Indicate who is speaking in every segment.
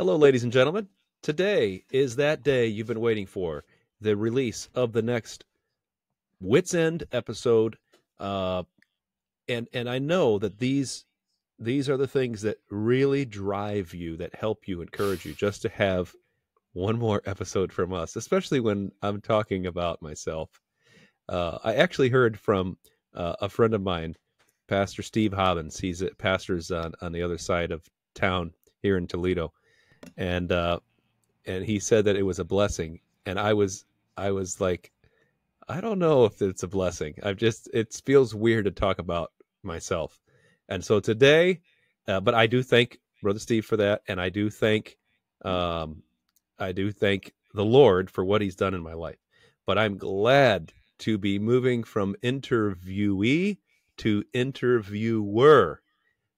Speaker 1: Hello, ladies and gentlemen. Today is that day you've been waiting for the release of the next Wits End episode. Uh, and and I know that these these are the things that really drive you, that help you, encourage you, just to have one more episode from us, especially when I'm talking about myself. Uh, I actually heard from uh, a friend of mine, Pastor Steve Hobbins. He's a pastors on, on the other side of town here in Toledo, and uh, and he said that it was a blessing. And I was I was like, I don't know if it's a blessing. I've just it feels weird to talk about myself, and so today, uh, but I do thank Brother Steve for that, and I do thank um, I do thank the Lord for what He's done in my life. But I'm glad to be moving from interviewee to interviewer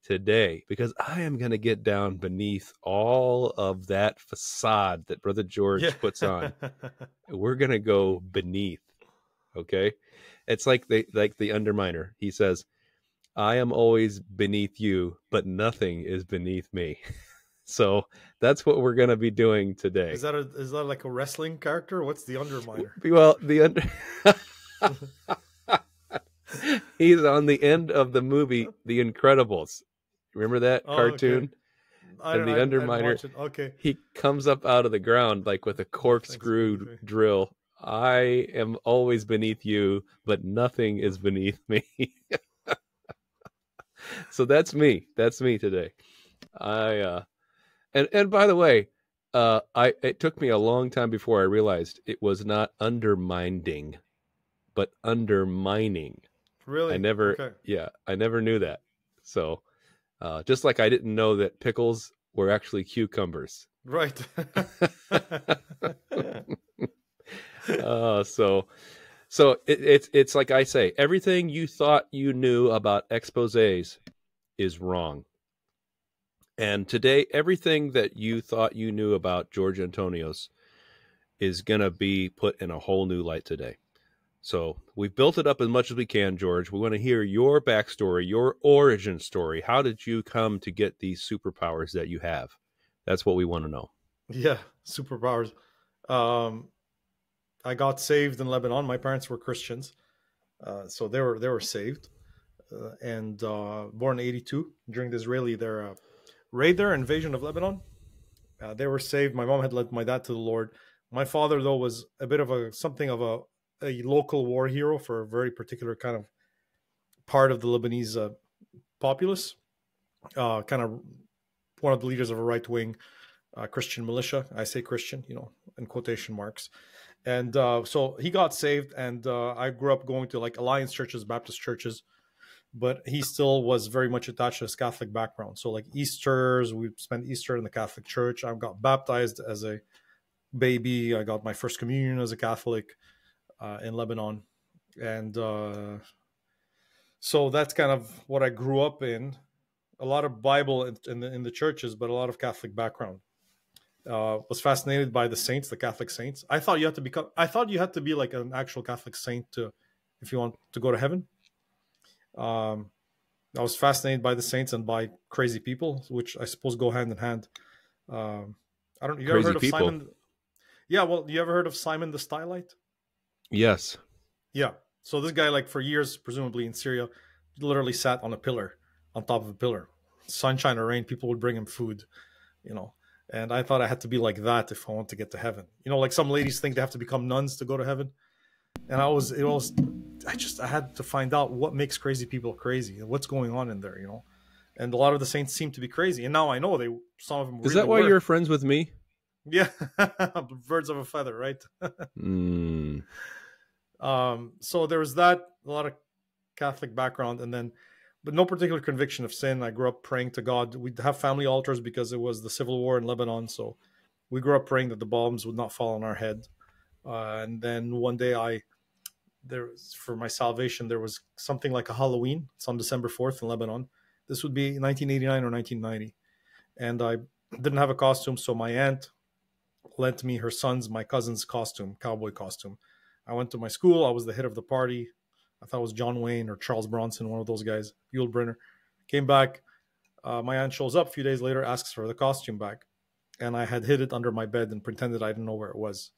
Speaker 1: today because I am going to get down beneath all of that facade that Brother George yeah. puts on. We're going to go beneath. Okay. It's like the like the underminer. He says, I am always beneath you, but nothing is beneath me. so that's what we're going to be doing today.
Speaker 2: Is that a, is that like a wrestling character? What's the underminer?
Speaker 1: Well, the under He's on the end of the movie The Incredibles. Remember that oh, cartoon?
Speaker 2: Okay. and the I, underminer. Okay.
Speaker 1: He comes up out of the ground like with a corkscrew Thanks, drill. I am always beneath you, but nothing is beneath me. so that's me. That's me today. I uh and and by the way, uh I it took me a long time before I realized it was not undermining, but undermining.
Speaker 2: Really?
Speaker 1: I never okay. yeah, I never knew that. So uh, just like I didn't know that pickles were actually cucumbers.
Speaker 2: Right.
Speaker 1: uh, so, so it, it's it's like I say, everything you thought you knew about exposés is wrong. And today, everything that you thought you knew about George Antonios is going to be put in a whole new light today. So we've built it up as much as we can, George. We want to hear your backstory, your origin story. How did you come to get these superpowers that you have? That's what we want to know.
Speaker 2: Yeah, superpowers. Um, I got saved in Lebanon. My parents were Christians, uh, so they were they were saved, uh, and uh, born in '82 during the Israeli their uh, raid their invasion of Lebanon. Uh, they were saved. My mom had led my dad to the Lord. My father, though, was a bit of a something of a a local war hero for a very particular kind of part of the Lebanese uh, populace, uh, kind of one of the leaders of a right wing uh, Christian militia. I say Christian, you know, in quotation marks. And uh, so he got saved, and uh, I grew up going to like Alliance churches, Baptist churches, but he still was very much attached to his Catholic background. So, like Easter's, we spent Easter in the Catholic Church. I got baptized as a baby. I got my first communion as a Catholic uh, in Lebanon, and uh, so that's kind of what I grew up in. A lot of Bible in, in the in the churches, but a lot of Catholic background. Uh, was fascinated by the saints, the Catholic saints. I thought you had to become. I thought you had to be like an actual Catholic saint to, if you want to go to heaven. Um, I was fascinated by the saints and by crazy people, which I suppose go hand in hand. Um, I don't. You crazy ever heard of people. Simon? Yeah, well, you ever heard of Simon the Stylite?
Speaker 1: Yes.
Speaker 2: Yeah. So this guy, like for years, presumably in Syria, literally sat on a pillar, on top of a pillar. Sunshine or rain, people would bring him food, you know. And I thought I had to be like that if I want to get to heaven. You know, like some ladies think they have to become nuns to go to heaven. And I was, it was, I just, I had to find out what makes crazy people crazy and what's going on in there, you know. And a lot of the saints seem to be crazy. And now I know they, some of them.
Speaker 1: Is really that why
Speaker 2: were.
Speaker 1: you're friends with me?
Speaker 2: Yeah, birds of a feather, right?
Speaker 1: mm.
Speaker 2: Um, so there was that a lot of Catholic background, and then, but no particular conviction of sin. I grew up praying to God. We'd have family altars because it was the civil war in Lebanon, so we grew up praying that the bombs would not fall on our head. Uh, and then one day, I there was, for my salvation there was something like a Halloween. It's on December fourth in Lebanon. This would be 1989 or 1990, and I didn't have a costume, so my aunt lent me her son's, my cousin's costume, cowboy costume I went to my school. I was the head of the party. I thought it was John Wayne or Charles Bronson, one of those guys. Yul Brynner. Came back. Uh, my aunt shows up a few days later, asks for the costume back. and I had hid it under my bed and pretended I didn't know where it was.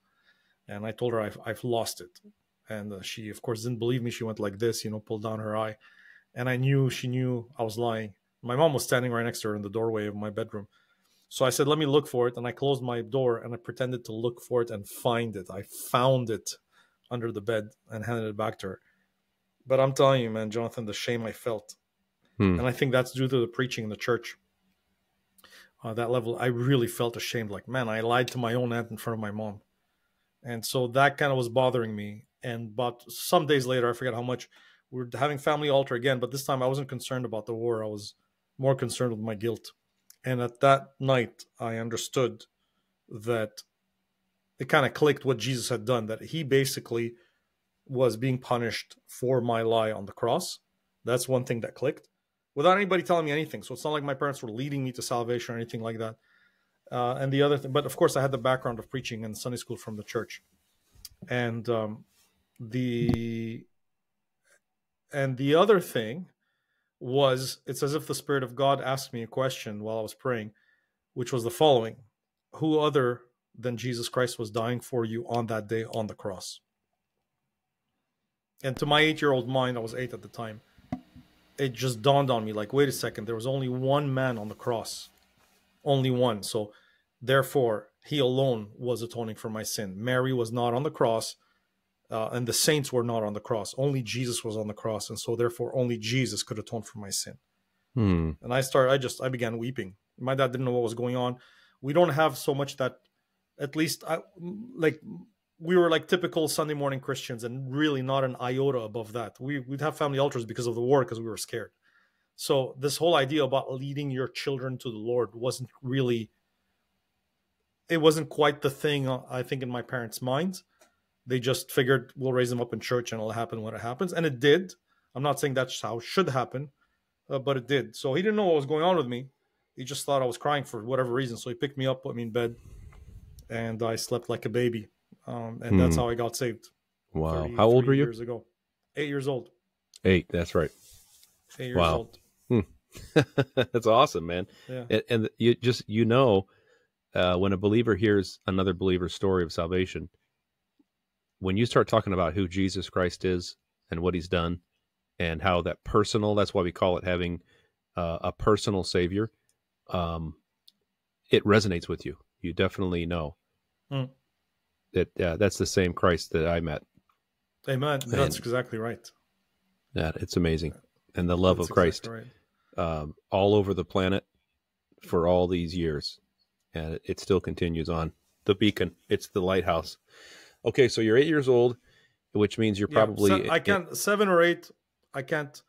Speaker 2: And I told her I've, I've lost it. And uh, she, of course, didn't believe me. She went like this, you know, pulled down her eye. And I knew she knew I was lying. My mom was standing right next to her in the doorway of my bedroom. So I said, let me look for it. And I closed my door and I pretended to look for it and find it. I found it under the bed and handed it back to her. But I'm telling you, man, Jonathan, the shame I felt.
Speaker 1: Hmm.
Speaker 2: And I think that's due to the preaching in the church. Uh, that level, I really felt ashamed. Like, man, I lied to my own aunt in front of my mom. And so that kind of was bothering me. And but some days later, I forget how much, we were having family altar again. But this time I wasn't concerned about the war. I was more concerned with my guilt. And at that night, I understood that it kind of clicked what Jesus had done, that he basically was being punished for my lie on the cross. That's one thing that clicked without anybody telling me anything. So it's not like my parents were leading me to salvation or anything like that. Uh, and the other thing, but of course, I had the background of preaching in Sunday school from the church, and um, the and the other thing was it's as if the Spirit of God asked me a question while I was praying, which was the following: Who other than Jesus Christ was dying for you on that day on the cross? And to my eight-year-old mind, I was eight at the time it just dawned on me like wait a second there was only one man on the cross. Only one. So therefore he alone was atoning for my sin. Mary was not on the cross uh, and the saints were not on the cross. Only jesus was on the cross and so therefore only jesus could atone for my sin.
Speaker 1: Hmm.
Speaker 2: and i started i just i began weeping. My dad didn't know what was going on. We don't have so much that at least i like we were like typical Sunday morning Christians and really not an iota above that. We, would have family altars because of the war because we were scared. So this whole idea about leading your children to the Lord wasn't really, it wasn't quite the thing uh, I think in my parents' minds. They just figured we'll raise them up in church and it'll happen when it happens, and it did. I'm not saying that's how it should happen, uh, but it did. So he didn't know what was going on with me. He just thought I was crying for whatever reason. So he picked me up, put me in bed, and I slept like a baby um, and that's
Speaker 1: Hmm.
Speaker 2: how I got saved.
Speaker 1: Wow. How old were you?
Speaker 2: Years ago, eight years old.
Speaker 1: Eight. That's right.
Speaker 2: Eight years
Speaker 1: Wow.
Speaker 2: old.
Speaker 1: that's awesome, man.
Speaker 2: Yeah.
Speaker 1: And, and you just you know, uh, when a believer hears another believer's story of salvation, when you start talking about who Jesus Christ is and what He's done, and how that personal that's why we call it having uh, a personal Savior. Um, it resonates with you. You definitely know
Speaker 2: Hmm.
Speaker 1: that uh, that's the same Christ that I met.
Speaker 2: Amen. That's exactly right.
Speaker 1: That it's amazing, and the love
Speaker 2: That's
Speaker 1: of Christ.
Speaker 2: exactly right.
Speaker 1: um, all over the planet for all these years, and it, it still continues on. The beacon, it's the lighthouse. Okay, so you're eight years old, which means you're
Speaker 2: Yeah,
Speaker 1: probably
Speaker 2: se- I can't seven or eight. I can't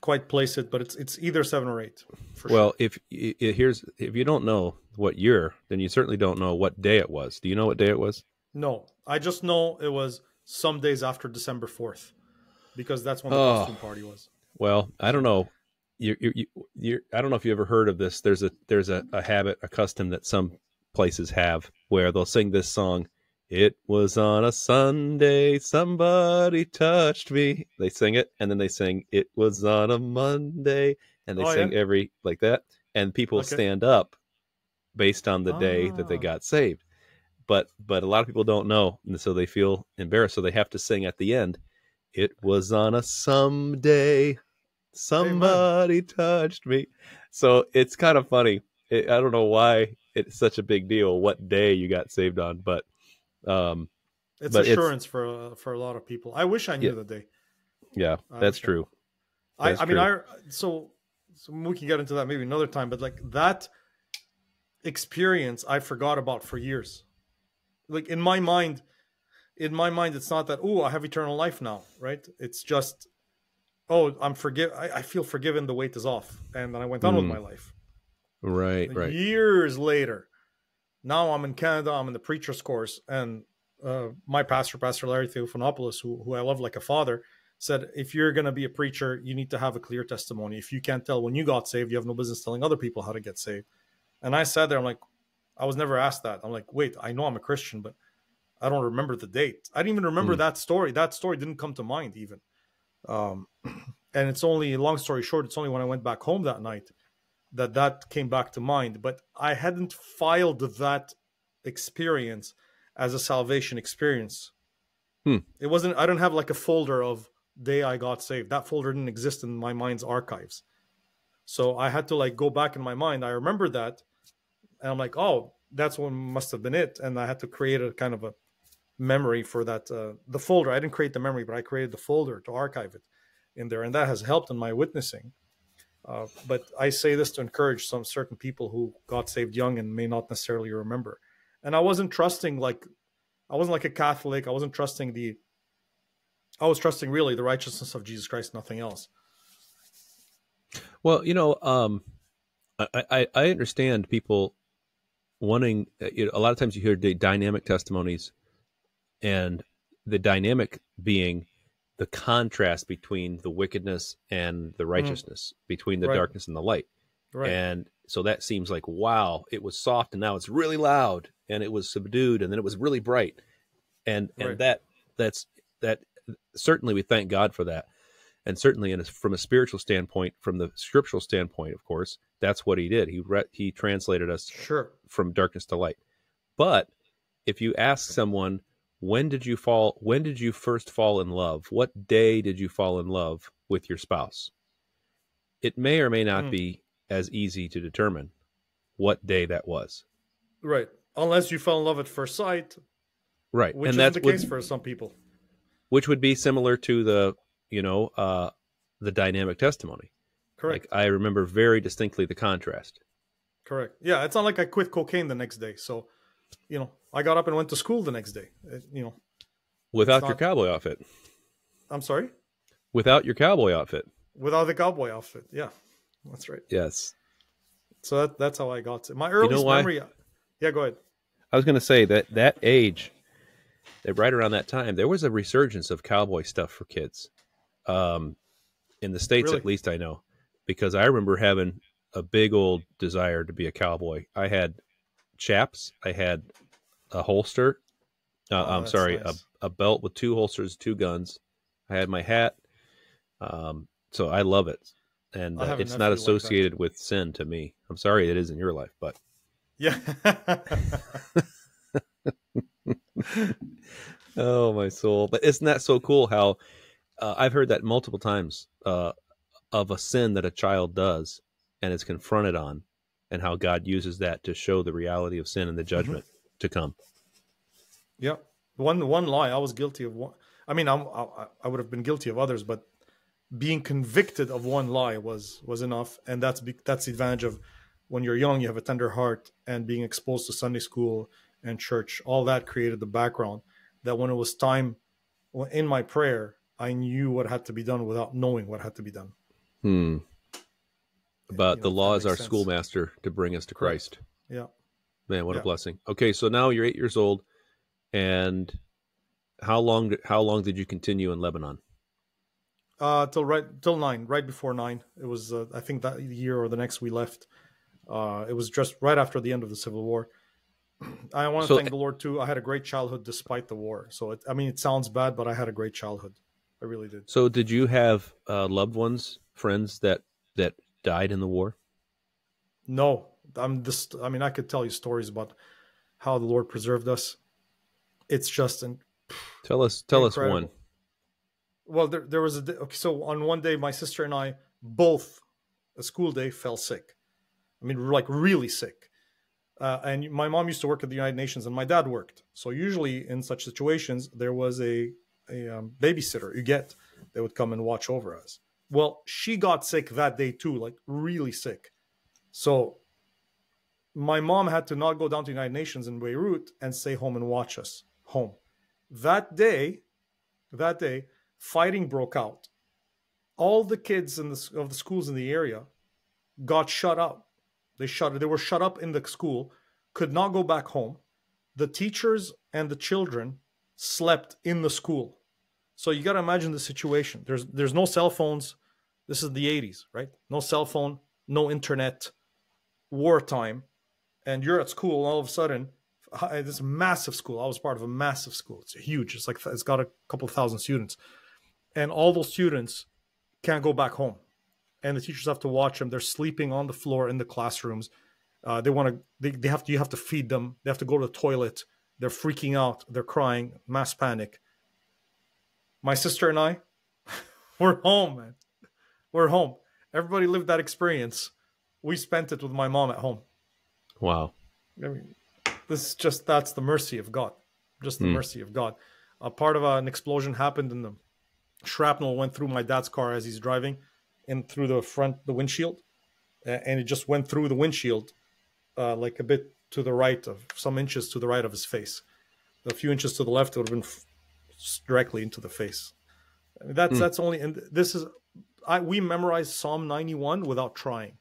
Speaker 2: quite place it, but it's it's either seven or eight. For
Speaker 1: well, if i i- here's if you don't know what year, then you certainly don't know what day it was. Do you know what day it was?
Speaker 2: no, I just know it was some days after December fourth, because that's when the
Speaker 1: Oh.
Speaker 2: costume party was.
Speaker 1: Well, I don't know. You, you, you, you're, I don't know if you ever heard of this. There's a there's a, a habit, a custom that some places have where they'll sing this song. It was on a Sunday, somebody touched me. They sing it, and then they sing, "It was on a Monday," and they
Speaker 2: Oh,
Speaker 1: sing
Speaker 2: yeah?
Speaker 1: every like that, and people
Speaker 2: Okay.
Speaker 1: stand up based on the day that they
Speaker 2: Ah.
Speaker 1: got saved. But but a lot of people don't know, and so they feel embarrassed, so they have to sing at the end. It was on a someday, somebody touched me. So it's kind of funny. It, I don't know why it's such a big deal. What day you got saved on, but um,
Speaker 2: It's
Speaker 1: But it's-
Speaker 2: assurance for uh, for a lot of people. I wish I knew
Speaker 1: Yeah.
Speaker 2: the day.
Speaker 1: yeah, that's true.
Speaker 2: I,
Speaker 1: That's
Speaker 2: I mean,
Speaker 1: true.
Speaker 2: I so, so we can get into that maybe another time, but like that experience, I forgot about for years. Like in my mind, in my mind, it's not that oh, I have eternal life now, right? It's just oh, I'm forgive. I, I feel forgiven. The weight is off, and then I went on with
Speaker 1: Mm.
Speaker 2: my life.
Speaker 1: Right, right.
Speaker 2: Years later, now I'm in Canada. I'm in the preacher's course, and uh, my pastor, Pastor Larry Theophanopoulos, who, who I love like a father, said, if you're going to be a preacher, you need to have a clear testimony. If you can't tell when you got saved, you have no business telling other people how to get saved. And I sat there, I'm like, I was never asked that. I'm like, wait, I know I'm a Christian, but I don't remember the date. I didn't even remember
Speaker 1: Hmm.
Speaker 2: that story. That story didn't come to mind even. Um, and it's only, long story short, it's only when I went back home that night that that came back to mind. But I hadn't filed that experience as a salvation experience.
Speaker 1: Hmm.
Speaker 2: It wasn't. I don't have like a folder of day I got saved. That folder didn't exist in my mind's archives. So I had to like go back in my mind. I remember that, and I'm like, oh, that's what must have been it. And I had to create a kind of a memory for that uh, the folder. I didn't create the memory, but I created the folder to archive it in there, and that has helped in my witnessing. Uh, but I say this to encourage some certain people who got saved young and may not necessarily remember. And I wasn't trusting like I wasn't like a Catholic. I wasn't trusting the. I was trusting really the righteousness of Jesus Christ, nothing else.
Speaker 1: Well, you know, um, I, I, I understand people wanting. uh, You know, a lot of times you hear the dynamic testimonies, and the dynamic being the contrast between the wickedness and the mm. righteousness, between the
Speaker 2: Right.
Speaker 1: darkness and the light.
Speaker 2: Right.
Speaker 1: And so that seems like wow, it was soft and now it's really loud and it was subdued and then it was really bright. And and
Speaker 2: Right.
Speaker 1: that that's that certainly we thank God for that. And certainly in a, from a spiritual standpoint, from the scriptural standpoint, of course, that's what he did. He re- he translated us
Speaker 2: sure.
Speaker 1: from darkness to light. But if you ask someone, when did you fall when did you first fall in love? What day did you fall in love with your spouse? It may or may not
Speaker 2: Hmm.
Speaker 1: be as easy to determine what day that was.
Speaker 2: Right. Unless you fell in love at first sight,
Speaker 1: Right.
Speaker 2: which
Speaker 1: and
Speaker 2: is
Speaker 1: that's
Speaker 2: the case for some people.
Speaker 1: which would be similar to the, you know, uh the dynamic testimony.
Speaker 2: Correct.
Speaker 1: Like I remember very distinctly the contrast.
Speaker 2: Correct. Yeah, it's not like I quit cocaine the next day. So, you know, I got up and went to school the next day. It- you know,
Speaker 1: Without
Speaker 2: It's
Speaker 1: your cowboy outfit.
Speaker 2: I'm sorry,
Speaker 1: Without your cowboy outfit.
Speaker 2: without the cowboy outfit. Yeah, that's right.
Speaker 1: Yes.
Speaker 2: So that, that's how I got it. My earliest
Speaker 1: why?
Speaker 2: memory. Yeah, go ahead.
Speaker 1: I was going to say that that age, that right around that time, there was a resurgence of cowboy stuff for kids, um, in the states
Speaker 2: Really?
Speaker 1: at least. I know because I remember having a big old desire to be a cowboy. I had chaps, I had a holster. Uh,
Speaker 2: Oh,
Speaker 1: I'm sorry,
Speaker 2: nice.
Speaker 1: a, a belt with two holsters, two guns. I had my hat. Um, so I love it, and uh, it's not associated with sin to me. I'm sorry it is in your life, but
Speaker 2: Yeah.
Speaker 1: Oh my soul! But isn't that so cool? How uh, I've heard that multiple times uh, of a sin that a child does and is confronted on, and how God uses that to show the reality of sin and the judgment to come.
Speaker 2: yeah. One one lie. I was guilty of one. I mean, I'm, I I would have been guilty of others, but being convicted of one lie was was enough, and that's be, that's the advantage of when you're young. You have a tender heart, and being exposed to Sunday school and church, all that created the background that when it was time in my prayer, I knew what had to be done without knowing what had to be done.
Speaker 1: Hmm. But the
Speaker 2: know,
Speaker 1: law is our
Speaker 2: sense.
Speaker 1: schoolmaster to bring us to Christ.
Speaker 2: Yeah.
Speaker 1: Man, what a blessing. Okay, so now you're eight years old, and how long? Did, how long did you continue in Lebanon?
Speaker 2: Uh, till right till nine, right before nine. It was uh, I think that year or the next we left. Uh, it was just right after the end of the Civil War. I want to
Speaker 1: So-
Speaker 2: thank the Lord too. I had a great childhood despite the war. So it, I mean, it sounds bad, but I had a great childhood. I really did.
Speaker 1: So, did you have uh, loved ones, friends that that died in the war?
Speaker 2: No, I'm just. I mean, I could tell you stories about how the Lord preserved us. It's just an
Speaker 1: Tell us. Tell
Speaker 2: Incredible.
Speaker 1: us one.
Speaker 2: well. There, there was a okay, so on one day, my sister and I both a school day fell sick. I mean, like really sick. Uh, and my mom used to work at the United Nations, and my dad worked. So usually in such situations, there was a a um, babysitter you get that would come and watch over us. Well, she got sick that day too, like really sick. So my mom had to not go down to United Nations in Beirut and stay home and watch us home. That day, that day, fighting broke out. All the kids in the, of the schools in the area got shut up. They shut. They were shut up in the school, could not go back home. The teachers and the children slept in the school. So you got to imagine the situation. There's there's no cell phones. This is the 80s, right? No cell phone, no internet, wartime, and you're at school. and All of a sudden, hi- this massive school. I was part of a massive school. It's huge. It's like it's got a couple thousand students, and all those students can't go back home. and the teachers have to watch them. They're sleeping on the floor in the classrooms. Uh, they want to. They, they have to. You have to feed them. They have to go to the toilet. They're freaking out. They're crying. Mass panic. My sister and I, we're home, man. We're home. Everybody lived that experience. We spent it with my mom at home.
Speaker 1: Wow.
Speaker 2: I mean, this is just that's the mercy of God. Just the
Speaker 1: Hmm.
Speaker 2: mercy of God. A part of an explosion happened and the shrapnel went through my dad's car as he's driving and through the front the windshield and it just went through the windshield uh, like a bit to the right of some inches to the right of his face a few inches to the left it would have been f- directly into the face I mean, that's
Speaker 1: Hmm.
Speaker 2: that's only and this is i we memorized psalm 91 without trying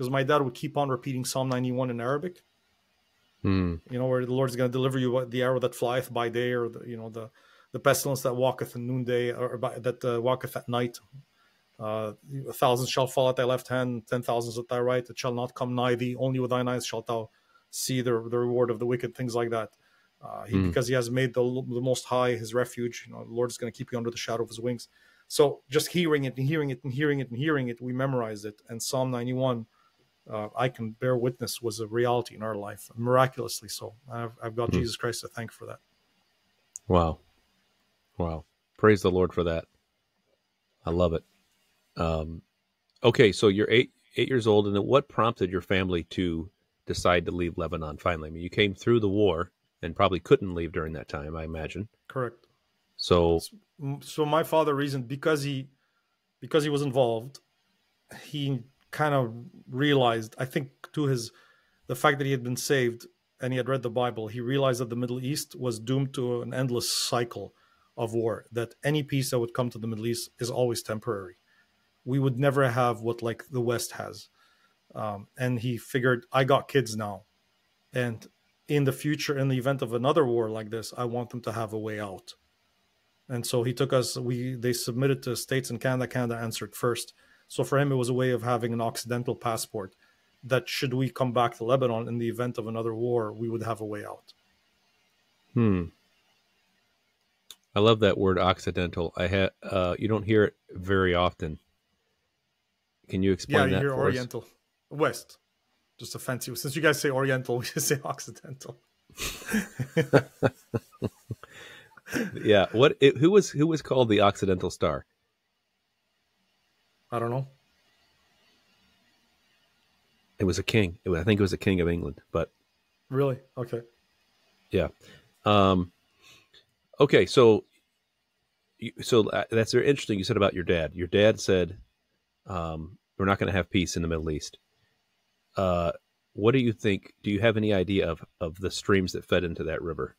Speaker 2: because my dad would keep on repeating psalm 91 in arabic.
Speaker 1: Hmm.
Speaker 2: you know where the lord is going to deliver you what- the arrow that flieth by day or the you know the the pestilence that walketh in noonday or by, that uh, walketh at night. Uh, a thousand shall fall at thy left hand ten thousands at thy right. It shall not come nigh thee. Only with thine eyes shalt thou see the, the reward of the wicked things like that. Uh, he,
Speaker 1: Hmm.
Speaker 2: because he has made the, the most high his refuge you know the lord is going to keep you under the shadow of his wings. So just hearing it and hearing it and hearing it and hearing it we memorized it. And psalm 91 uh, I can bear witness was a reality in our life, miraculously so. I've, I've got
Speaker 1: Hmm.
Speaker 2: Jesus Christ to thank for that.
Speaker 1: Wow. Wow. Praise the Lord for that. I love it. Um, okay, so you're eight eight years old, and what prompted your family to decide to leave Lebanon finally? I mean, you came through the war and probably couldn't leave during that time, I imagine.
Speaker 2: Correct.
Speaker 1: So,
Speaker 2: So my father reasoned because he because he was involved, he kind of realized. I think to his the fact that he had been saved and he had read the Bible, he realized that the Middle East was doomed to an endless cycle of war. That any peace that would come to the Middle East is always temporary. We would never have what like the West has. Um, and he figured, I got kids now, and in the future, in the event of another war like this, I want them to have a way out. And so he took us. We they submitted to states in Canada. Canada answered first. So for him, it was a way of having an Occidental passport. That should we come back to Lebanon in the event of another war, we would have a way out.
Speaker 1: hmm. I love that word Occidental. I had uh, you don't hear it very often. Can you explain?
Speaker 2: Yeah, you
Speaker 1: that
Speaker 2: hear
Speaker 1: for us?
Speaker 2: Oriental, West, just a fancy. Since you guys say Oriental, we just say Occidental.
Speaker 1: Yeah. What? It, who was who was called the Occidental Star?
Speaker 2: I don't know.
Speaker 1: It was a king. It was, I think it was a king of England, but
Speaker 2: Really? Okay.
Speaker 1: Yeah, um, okay, so you- so uh, that's very interesting. You said about your dad. Your dad said, um, "We're not going to have peace in the Middle East." Uh, what do you think? Do you have any idea of of the streams that fed into that river?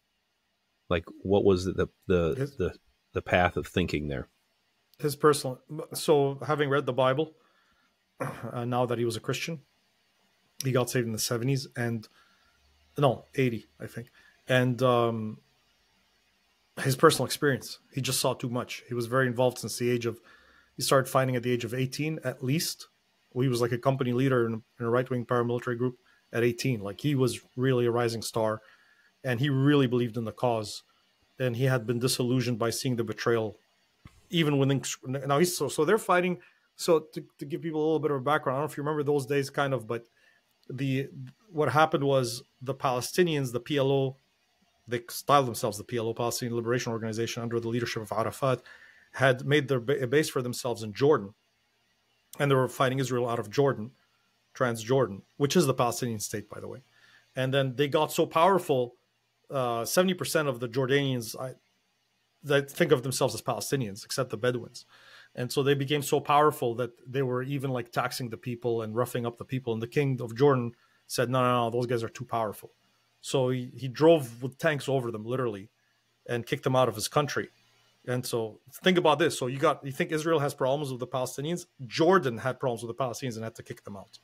Speaker 1: Like, what was the the
Speaker 2: Yes.
Speaker 1: the, the path of thinking there?
Speaker 2: His personal so having read the bible uh, now that he was a christian he got saved in the 70s and no 80 i think. And um his personal experience he just saw too much. He was very involved since the age of he started fighting at the age of 18 at least. He was like a company leader in, in a right-wing paramilitary group at 18 like he was really a rising star and he really believed in the cause. And he had been disillusioned by seeing the betrayal even when now he's so so they're fighting. So to, to give people a little bit of a background, I don't know if you remember those days, kind of, but the what happened was the Palestinians, the PLO, they styled themselves the PLO, Palestinian Liberation Organization, under the leadership of Arafat, had made their ba- base for themselves in Jordan, and they were fighting Israel out of Jordan, Transjordan, which is the Palestinian state, by the way. And then they got so powerful, uh, seventy percent of the Jordanians, that think of themselves as Palestinians, except the Bedouins. And so they became so powerful that they were even like taxing the people and roughing up the people. And the king of Jordan said, no, no, no, those guys are too powerful. So he, he drove with tanks over them, literally, and kicked them out of his country. And so think about this. So you got, you think Israel has problems with the Palestinians? Jordan had problems with the Palestinians and had to kick them out.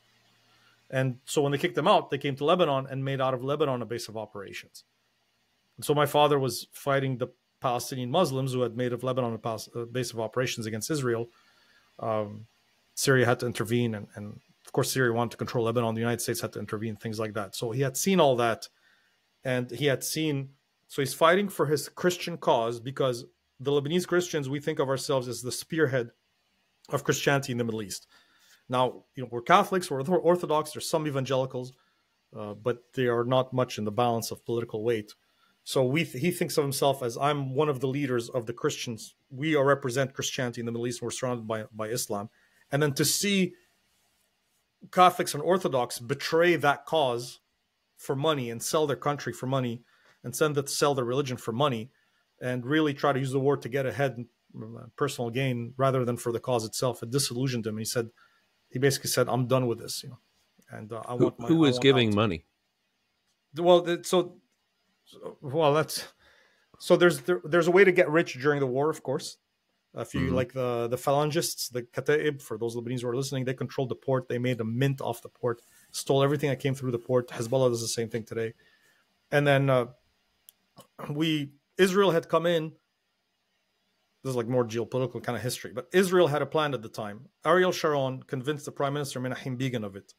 Speaker 2: And so when they kicked them out, they came to Lebanon and made out of Lebanon a base of operations. And so my father was fighting the Palestinian Muslims who had made of Lebanon a, base of operations against Israel. Um, Syria had to intervene, and, and of course, Syria wanted to control Lebanon. The United States had to intervene, things like that. So he had seen all that, and he had seen. So he's fighting for his Christian cause because the Lebanese Christians, we think of ourselves as the spearhead of Christianity in the Middle East. Now, you know, we're Catholics, we're Orthodox, there's some evangelicals, uh, but they are not much in the balance of political weight. So we th- he thinks of himself as I'm one of the leaders of the Christians. We are represent Christianity in the Middle East, and we're surrounded by by Islam. And then to see Catholics and Orthodox betray that cause for money and sell their country for money and send that sell their religion for money and really try to use the war to get ahead uh, personal gain rather than for the cause itself it disillusioned him he said he basically said i'm done with this you know and uh, i
Speaker 1: who,
Speaker 2: want my,
Speaker 1: who is giving out. money
Speaker 2: well so well that's so there's there, there's a way to get rich during the war of course if you mm-hmm. like the the phalangists, the Kataib, for those Lebanese who are listening, they controlled the port. They made a mint off the port, stole everything that came through the port. Hezbollah does the same thing today. And then uh, we Israel had come in. This is like more geopolitical kind of history, but Israel had a plan at the time. Ariel Sharon convinced the Prime Minister Menachem Begin of it,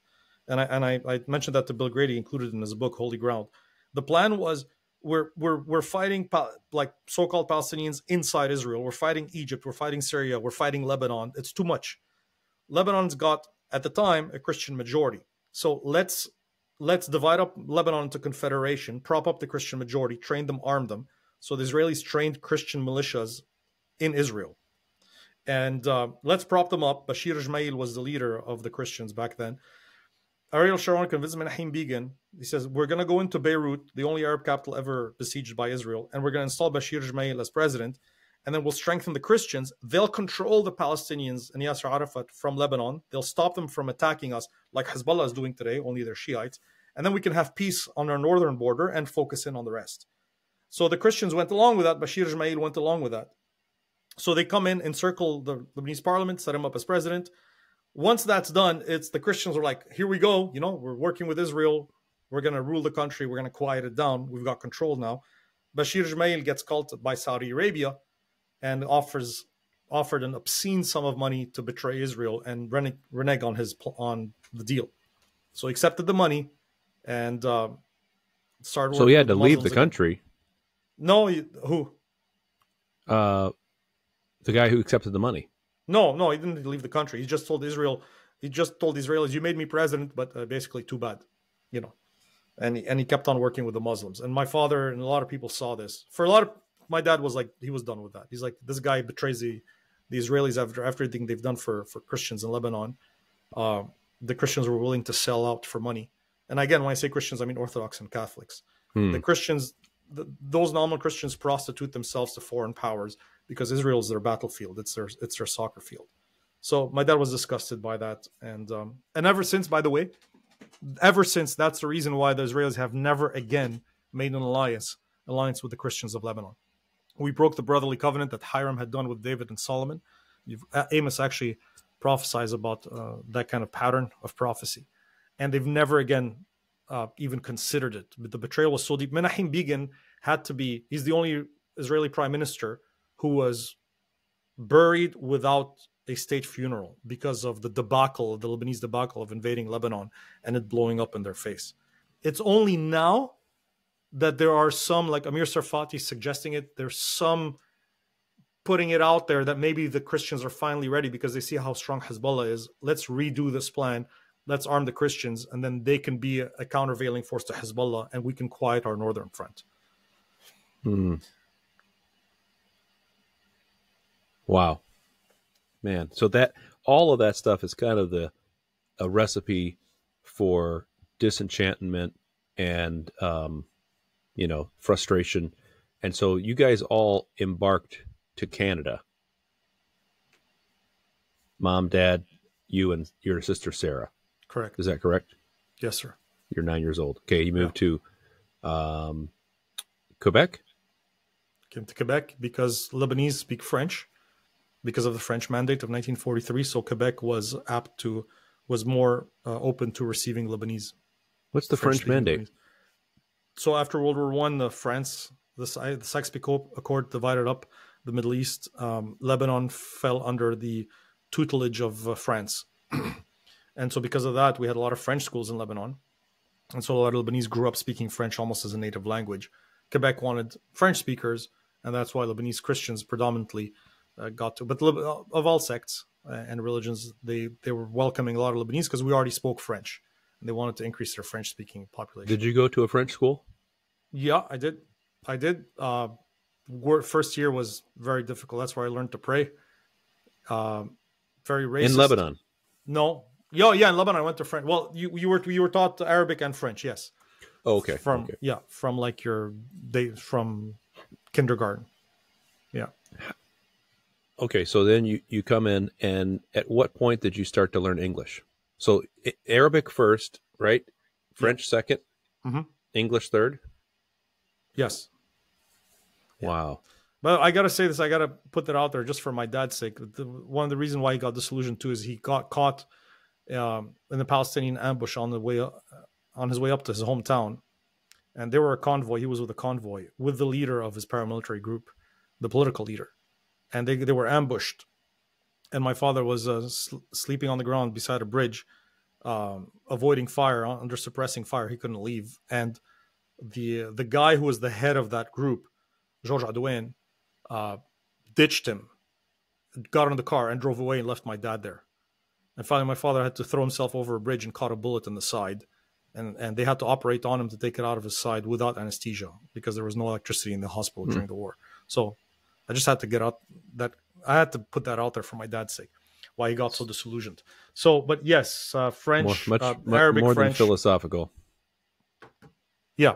Speaker 2: and I and I, I mentioned that to Bill Grady, included in his book Holy Ground. The plan was we're we're we're fighting like so-called Palestinians inside Israel. We're fighting Egypt. We're fighting Syria. We're fighting Lebanon. It's too much. Lebanon's got at the time a Christian majority. So let's let's divide up Lebanon into confederation, prop up the Christian majority, train them, arm them. So the Israelis trained Christian militias in Israel, and uh, let's prop them up. Bashir Gemayel was the leader of the Christians back then. Ariel Sharon convinced Menachem Begin. He says, We're going to go into Beirut, the only Arab capital ever besieged by Israel, and we're going to install Bashir Gemayel as president. And then we'll strengthen the Christians. They'll control the Palestinians and Yasser Arafat from Lebanon. They'll stop them from attacking us like Hezbollah is doing today, only they're Shiites. And then we can have peace on our northern border and focus in on the rest. So the Christians went along with that. Bashir Gemayel went along with that. So they come in, encircle the Lebanese parliament, set him up as president once that's done, it's the Christians are like, here we go. You know, we're working with Israel. We're going to rule the country. We're going to quiet it down. We've got control now. Bashir Gemayel gets called by Saudi Arabia and offers offered an obscene sum of money to betray Israel and renege on his on the deal. So he accepted the money and uh, started.
Speaker 1: So he had to leave the again. country.
Speaker 2: No, he, who?
Speaker 1: Uh, the guy who accepted the money.
Speaker 2: No, no, he didn't leave the country. He just told Israel, he just told Israelis, "You made me president, but uh, basically too bad," you know. And he, and he kept on working with the Muslims. And my father and a lot of people saw this. For a lot of my dad was like, he was done with that. He's like, this guy betrays the the Israelis after after everything they've done for for Christians in Lebanon. Uh, the Christians were willing to sell out for money. And again, when I say Christians, I mean Orthodox and Catholics. Hmm. The Christians, the, those nominal Christians, prostitute themselves to foreign powers because Israel is their battlefield. It's their it's their soccer field. So my dad was disgusted by that, and um, and ever since, by the way, ever since that's the reason why the Israelis have never again made an alliance alliance with the Christians of Lebanon. We broke the brotherly covenant that Hiram had done with David and Solomon. Uh, Amos actually prophesies about uh, that kind of pattern of prophecy, and they've never again uh, even considered it. But the betrayal was so deep. Menachem Begin had to be. He's the only Israeli prime minister who was buried without a state funeral because of the debacle, the Lebanese debacle of invading Lebanon and it blowing up in their face. It's only now that there are some, like Amir Tsarfati suggesting it, there's some putting it out there that maybe the Christians are finally ready because they see how strong Hezbollah is. Let's redo this plan. Let's arm the Christians, and then they can be a, countervailing force to Hezbollah, and we can quiet our northern front.
Speaker 1: Hmm. Wow. Man, so that all of that stuff is kind of the a recipe for disenchantment and um, you know frustration, and so you guys all embarked to Canada. Mom, Dad, you, and your sister Sarah.
Speaker 2: Correct.
Speaker 1: Is that correct?
Speaker 2: Yes, sir.
Speaker 1: You're nine years old. Okay, you moved yeah. to um, Quebec.
Speaker 2: Came to Quebec because Lebanese speak French because of the French Mandate of 1943. So Quebec was apt to was more uh, open to receiving Lebanese.
Speaker 1: What's the French, French Mandate? Lebanese.
Speaker 2: So after World War One, the France the, the Sykes-Picot Accord divided up the Middle East. Um, Lebanon fell under the tutelage of uh, France, and so because of that, we had a lot of French schools in Lebanon, and so a lot of Lebanese grew up speaking French almost as a native language. Quebec wanted French speakers, and that's why Lebanese Christians predominantly got to, but of all sects, uh, and religions, they they were welcoming a lot of Lebanese because we already spoke French, and they wanted to increase their French speaking population.
Speaker 1: Did you go to a French school?
Speaker 2: Yeah, I did. I did. Uh, first year was very difficult. That's where I learned to pray. Uh, very racist.
Speaker 1: In Lebanon?
Speaker 2: No. Yeah, yeah. In Lebanon, I went to French. Well, you you were you were taught Arabic and French. Yes.
Speaker 1: Oh, okay.
Speaker 2: From
Speaker 1: okay.
Speaker 2: yeah, from like your they from kindergarten. Yeah.
Speaker 1: Okay, so then you you come in, and at what point did you start to learn English? So Arabic first, right? French yeah. 2nd
Speaker 2: mm-hmm.
Speaker 1: English third.
Speaker 2: Yes.
Speaker 1: Wow.
Speaker 2: But I gotta say this. I gotta put that out there just for my dad's sake. The, one of the reasons why he got disillusioned too is he got caught um, in the Palestinian ambush on the way on his way up to his hometown, and they were a convoy. He was with a convoy with the leader of his paramilitary group, the political leader, and they they were ambushed. And my father was uh, sl- sleeping on the ground beside a bridge, um, avoiding fire under suppressing fire. He couldn't leave, and the the guy who was the head of that group, Georges Adouin, uh, ditched him, got in the car, and drove away and left my dad there. And finally, my father had to throw himself over a bridge and caught a bullet in the side. And, and they had to operate on him to take it out of his side without anesthesia because there was no electricity in the hospital mm. during the war. So I just had to get out that I had to put that out there for my dad's sake. Why he got so disillusioned. So, but yes, uh, French,
Speaker 1: more, much,
Speaker 2: uh, Arabic,
Speaker 1: more
Speaker 2: French,
Speaker 1: than philosophical.
Speaker 2: Yeah,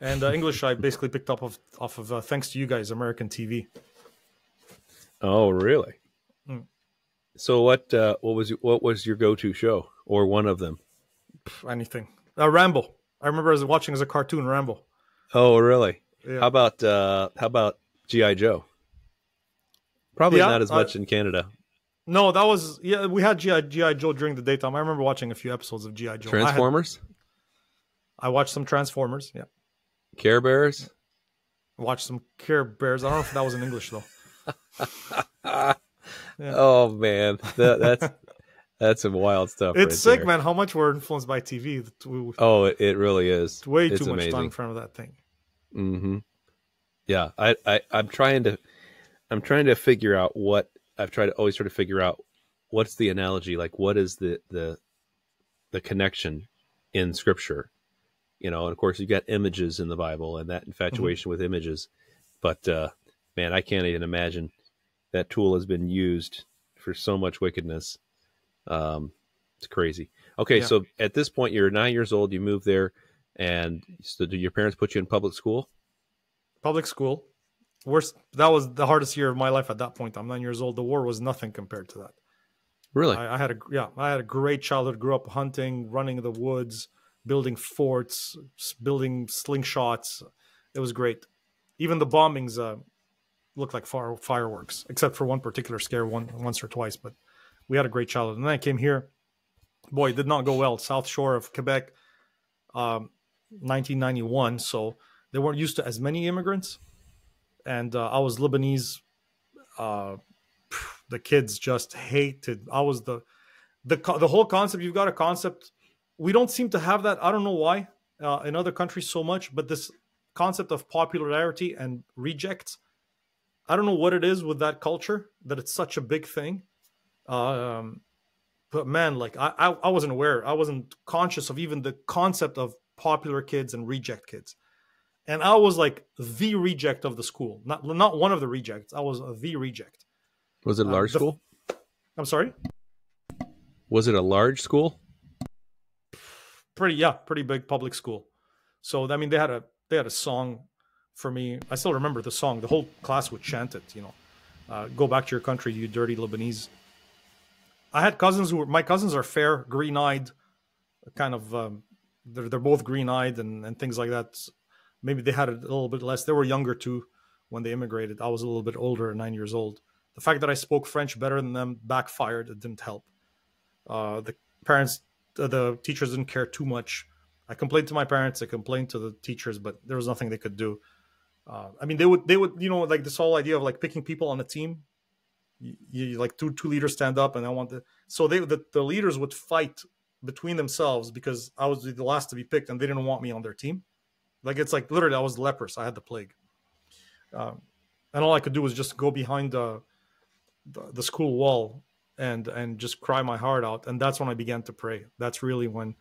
Speaker 2: and uh, English I basically picked up of, off of uh, thanks to you guys, American TV.
Speaker 1: Oh, really?
Speaker 2: Mm.
Speaker 1: So what? Uh, what was what was your go to show or one of them?
Speaker 2: Anything. Uh, Rambo. I remember as watching as a cartoon Rambo.
Speaker 1: Oh, really?
Speaker 2: Yeah.
Speaker 1: How about uh, how about GI Joe? Probably
Speaker 2: Yeah,
Speaker 1: not as
Speaker 2: uh,
Speaker 1: much in Canada.
Speaker 2: No, that was yeah. We had GI GI Joe during the daytime. I remember watching a few episodes of GI Joe. I, had-
Speaker 1: Transformers,
Speaker 2: I, watched some Transformers. Yeah,
Speaker 1: Care Bears.
Speaker 2: Watched some Care Bears. I don't know if that was in English though. Yeah.
Speaker 1: Oh man, that, that's that's some wild stuff.
Speaker 2: It's
Speaker 1: right
Speaker 2: sick,
Speaker 1: there.
Speaker 2: man. How much we're influenced by TV. We-
Speaker 1: Oh, it, it really is.
Speaker 2: Way
Speaker 1: It's
Speaker 2: too much time in front of that thing.
Speaker 1: hmm Yeah, I, I I'm trying to I'm trying to figure out what I've tried to always try to figure out what's the analogy like what is the the the connection in scripture? You know and of course you've got images in the bible and that infatuation with images but uh man i can't even imagine that tool has been used for so much wickedness. Um it's crazy. Okay
Speaker 2: Yeah.
Speaker 1: so at this point you're nine years old you move there and so did your parents put you in public school
Speaker 2: Public school. Worst. That was the hardest year of my life at that point. I'm nine years old. The war was nothing compared to that.
Speaker 1: really
Speaker 2: I, I had a yeah, I had a great childhood. Grew up hunting, running in the woods, building forts, building slingshots. It was great. Even the bombings uh, looked like fire, fireworks, except for one particular scare, one once or twice. But we had a great childhood. And then I came here. Boy, it did not go well. South Shore of Quebec, um, 1991. So they weren't used to as many immigrants, and uh, I was Lebanese. Uh, the kids just hated. I was the the the whole concept. You've got a concept. We don't seem to have that. I don't know why uh, in other countries so much, but this concept of popularity and rejects. I don't know what it is with that culture that it's such a big thing. Um, but man, like I, I, I wasn't aware. I wasn't conscious of even the concept of popular kids and reject kids. And I was like the reject of the school, not not one of the rejects. I was the reject.
Speaker 1: was it a
Speaker 2: uh,
Speaker 1: large
Speaker 2: the-
Speaker 1: school?
Speaker 2: I'm sorry.
Speaker 1: was it a large school?
Speaker 2: Pretty yeah pretty big public school. So i mean they had a they had a song for me. I still remember the song. The whole class would chant it you know. Uh, go back to your country you dirty lebanese. I had cousins who were my cousins are fair green-eyed kind of um, they're, they're both green-eyed and, and things like that maybe they had it a little bit less they were younger too when they immigrated i was a little bit older nine years old the fact that i spoke french better than them backfired it didn't help uh, the parents the, teachers didn't care too much. I complained to my parents. I complained to the teachers, but there was nothing they could do. Uh, I mean, they would they would you know like this whole idea of like picking people on a team. You, you like two two leaders stand up, and I want the so they the, the leaders would fight between themselves because I was the last to be picked, and they didn't want me on their team. Like it's like literally, I was leprous. I had the plague, um, and all I could do was just go behind uh, the, the school wall and and just cry my heart out. And that's when I began to pray. That's really when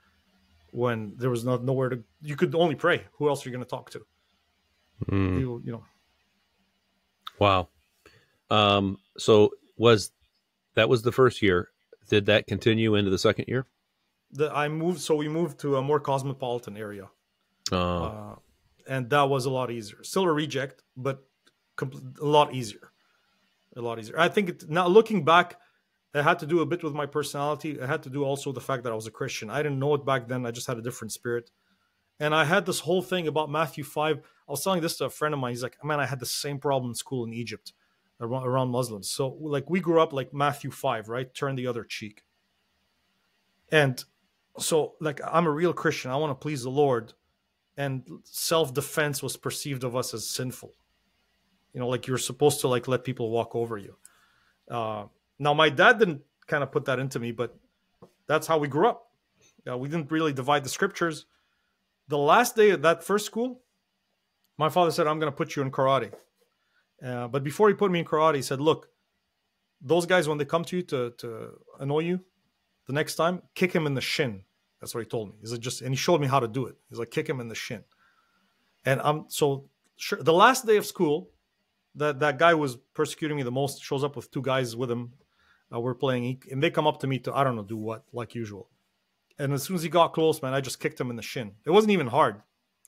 Speaker 2: when there was not nowhere to you could only pray. Who else are you going to talk to?
Speaker 1: Mm.
Speaker 2: You you know.
Speaker 1: Wow. Um, so was that was the first year? Did that continue into the second year?
Speaker 2: The, I moved, so we moved to a more cosmopolitan area,
Speaker 1: Oh,
Speaker 2: uh, and that was a lot easier. Still a reject, but a lot easier. A lot easier. I think it, now looking back, it had to do a bit with my personality. It had to do also the fact that I was a Christian. I didn't know it back then. I just had a different spirit, and I had this whole thing about Matthew five. I was telling this to a friend of mine. He's like, "Man, I had the same problem in school in Egypt." around Muslims. So like we grew up like Matthew 5, right? Turn the other cheek. And so like I'm a real Christian. I want to please the Lord. And self-defense was perceived of us as sinful. You know, like you're supposed to like let people walk over you. Uh, now my dad didn't kind of put that into me, but that's how we grew up. Uh, we didn't really divide the scriptures. The last day of that first school, my father said, "I'm going to put you in karate." Uh, but before he put me in karate, he said, "Look, those guys when they come to you to to annoy you, the next time, kick him in the shin." That's what he told me. He's like, just and he showed me how to do it. He's like, kick him in the shin. And I'm so sure. The last day of school, that that guy was persecuting me the most shows up with two guys with him. Uh, we're playing, and they come up to me to I don't know do what like usual. And as soon as he got close, man, I just kicked him in the shin. It wasn't even hard.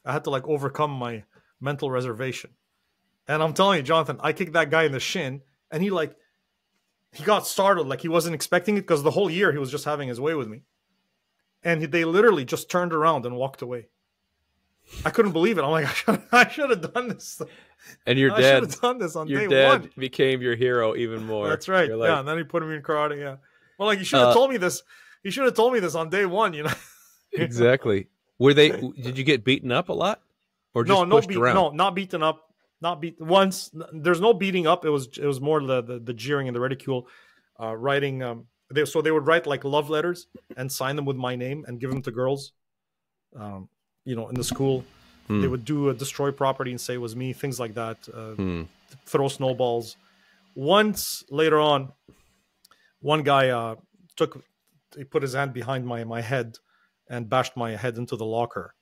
Speaker 2: I had to like overcome my mental reservation. And I'm telling you, Jonathan, I kicked that guy in the shin, and he like he got startled, like he wasn't expecting it because the whole year he was just having his way with me. And they literally just turned around and walked away. I couldn't believe it. I'm like, I should, I should have done this.
Speaker 1: and your
Speaker 2: I
Speaker 1: dad,
Speaker 2: should have done this on
Speaker 1: your
Speaker 2: day
Speaker 1: dad
Speaker 2: one.
Speaker 1: became your hero even more.
Speaker 2: That's right.
Speaker 1: You're like,
Speaker 2: yeah, and then he put me in karate. Yeah. Well, like you should have
Speaker 1: Uh,
Speaker 2: told me this. You should have told me this on day one. You know.
Speaker 1: exactly. Were they? Did you get beaten up a lot, or just
Speaker 2: no, no, beat, no, not beaten up, not beat once. There's no beating up. It was it was more the the, the jeering and the ridicule, uh, writing. Um, they, so they would write like love letters and sign them with my name and give them to girls. Um, you know, in the school,
Speaker 1: Hmm.
Speaker 2: they would do a destroy property and say it was me. Things like that. Uh,
Speaker 1: Hmm.
Speaker 2: throw snowballs. Once later on, one guy uh, took he put his hand behind my my head and bashed my head into the locker.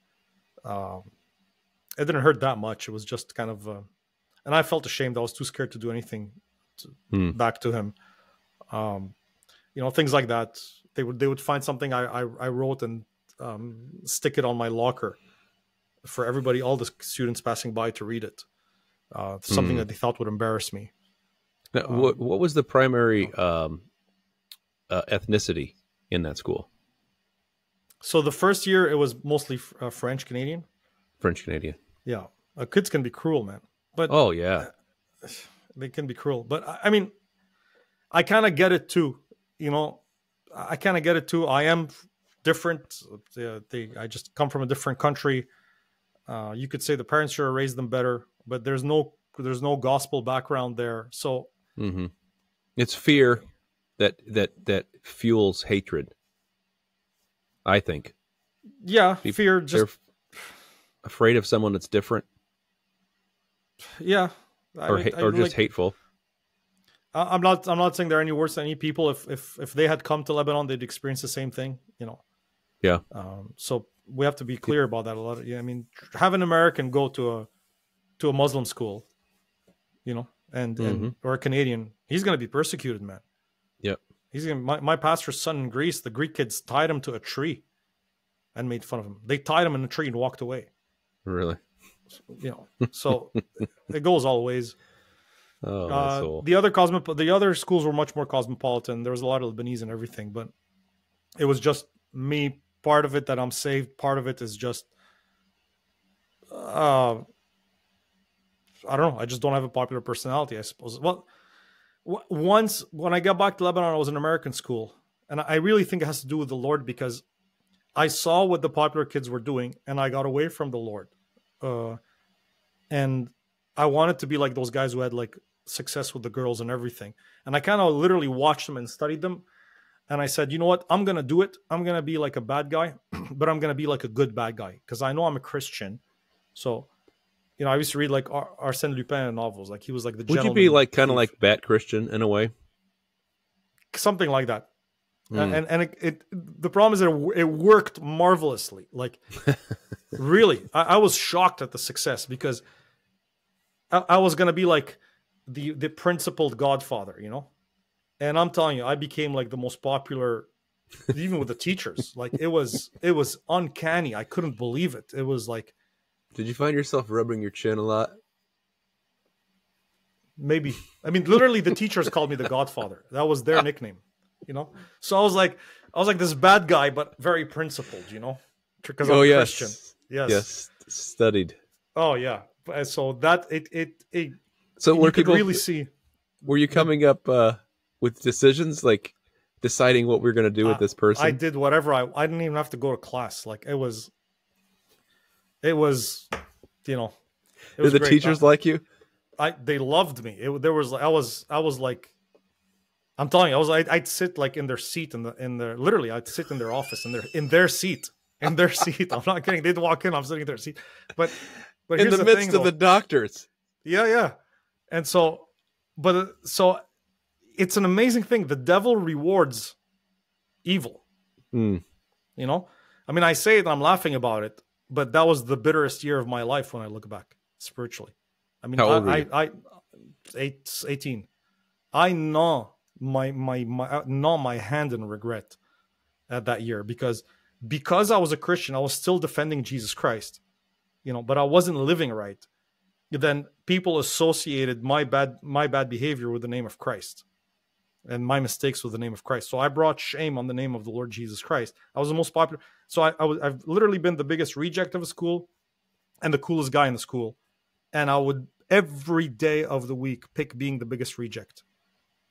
Speaker 2: Um, it didn't hurt that much. It was just kind of, uh, and I felt ashamed. I was too scared to do anything to,
Speaker 1: Hmm.
Speaker 2: back to him. Um, you know, things like that. They would they would find something I I, I wrote and um, stick it on my locker for everybody, all the students passing by to read it. Uh, something
Speaker 1: Hmm.
Speaker 2: that they thought would embarrass me.
Speaker 1: Now, what, what was the primary um, uh, ethnicity in that school?
Speaker 2: So the first year it was mostly uh, French Canadian.
Speaker 1: French Canadian.
Speaker 2: Yeah, uh, kids can be cruel, man. But
Speaker 1: Oh yeah.
Speaker 2: they can be cruel. But I I mean, I kind of get it too. You know, I kind of get it too. I am different. They, they, I just come from a different country. Uh, you could say the parents should have raised them better, but there's no there's no gospel background there. So
Speaker 1: mm-hmm. It's fear that that that fuels hatred. I think
Speaker 2: yeah,
Speaker 1: Peop-
Speaker 2: fear
Speaker 1: they're
Speaker 2: just
Speaker 1: afraid of someone that's different
Speaker 2: yeah. I
Speaker 1: or ha-
Speaker 2: I
Speaker 1: or just
Speaker 2: like-
Speaker 1: hateful.
Speaker 2: I'm not. I'm not saying they're any worse than any people. If if if they had come to Lebanon, they'd experience the same thing. You know.
Speaker 1: Yeah.
Speaker 2: Um, so we have to be clear about that. A lot. Of, yeah. I mean, have an American go to a to a Muslim school, you know, and and or a Canadian, he's going to be persecuted, man.
Speaker 1: Yep.
Speaker 2: He's to My my pastor's son in Greece, the Greek kids tied him to a tree, and made fun of him. They tied him in a tree and walked away.
Speaker 1: Really?
Speaker 2: You know. So it goes all ways.
Speaker 1: Oh,
Speaker 2: Uh, the other cosmo the other schools were much more cosmopolitan. There was a lot of Lebanese and everything, but it was just me. Part of it that I'm saved. Part of it is just, uh, I don't know. I just don't have a popular personality. I suppose. Well, w- once when I got back to Lebanon, I was in American school, and I really think it has to do with the Lord because I saw what the popular kids were doing, and I got away from the Lord. Uh, and I wanted to be like those guys who had like success with the girls and everything. And I kind of literally watched them and studied them. And I said, you know what? I'm going to do it. I'm going to be like a bad guy, but I'm going to be like a good bad guy because I know I'm a Christian. So, you know, I used to read like Ar- Arsène Lupin novels. Like he was like the
Speaker 1: Would you be like kind of like Bat Christian in a way?
Speaker 2: something like that.
Speaker 1: Mm.
Speaker 2: And and it, it the problem is that it, worked marvelously. Like really, I, I was shocked at the success because I, I was gonna be like the the principled godfather, you know. And I'm telling you, I became like the most popular, even with the teachers. Like it was it was uncanny. I couldn't believe it. It was like
Speaker 1: Did you find yourself rubbing your chin a lot?
Speaker 2: maybe I mean literally the teachers called me the Godfather. That was their nickname, you know. So I was like I was like this bad guy, but very principled, you know, because I'm
Speaker 1: oh yes,
Speaker 2: Christian. Yes.
Speaker 1: yes, studied.
Speaker 2: Oh yeah. Uh, So that it it it
Speaker 1: So
Speaker 2: you
Speaker 1: were
Speaker 2: could
Speaker 1: people
Speaker 2: really see.
Speaker 1: were you coming up uh, with decisions like deciding what we're going to do with
Speaker 2: Uh,
Speaker 1: this person?
Speaker 2: I did whatever I I didn't even have to go to class. Like it was it was you know it
Speaker 1: Did
Speaker 2: was
Speaker 1: the
Speaker 2: great.
Speaker 1: teachers like you?
Speaker 2: I they loved me. It there was I was I was like I'm telling you I was I'd, I'd sit like in their seat in the in their literally I'd sit in their office in their in their seat in their seat. I'm not kidding. They'd walk in. I'm sitting in their seat. But but
Speaker 1: In
Speaker 2: here's
Speaker 1: the
Speaker 2: the
Speaker 1: midst
Speaker 2: thing,
Speaker 1: of the doctors.
Speaker 2: Yeah, yeah. And so, but uh, so it's an amazing thing. The devil rewards evil.
Speaker 1: Hmm.
Speaker 2: You know, I mean, I say it, I'm laughing about it, but that was the bitterest year of my life when I look back spiritually. I mean,
Speaker 1: How old were
Speaker 2: I? I, I, eight, 18. I gnaw my, my, my, uh, gnaw my hand in regret at that year because, because I was a Christian, I was still defending Jesus Christ, you know, but I wasn't living right. Then people associated my bad, my bad behavior with the name of Christ and my mistakes with the name of Christ. So I brought shame on the name of the Lord Jesus Christ. I was the most popular. So I, I was, I've literally been the biggest reject of a school and the coolest guy in the school. And I would every day of the week pick being the biggest reject.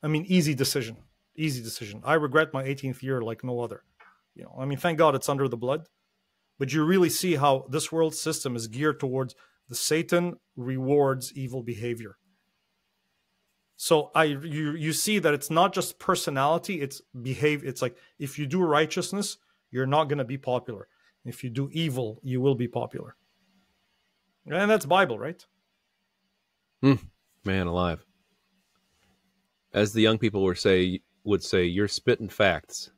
Speaker 2: I mean, easy decision, easy decision. I regret my 18th year like no other. You know, I mean, thank God it's under the blood, but you really see how this world system is geared towards the Satan rewards evil behavior. So I you you see that it's not just personality, it's behave. It's like if you do righteousness, you're not going to be popular. If you do evil, you will be popular. And that's Bible, right?
Speaker 1: Man alive. As the young people were say would say, you're spitting facts.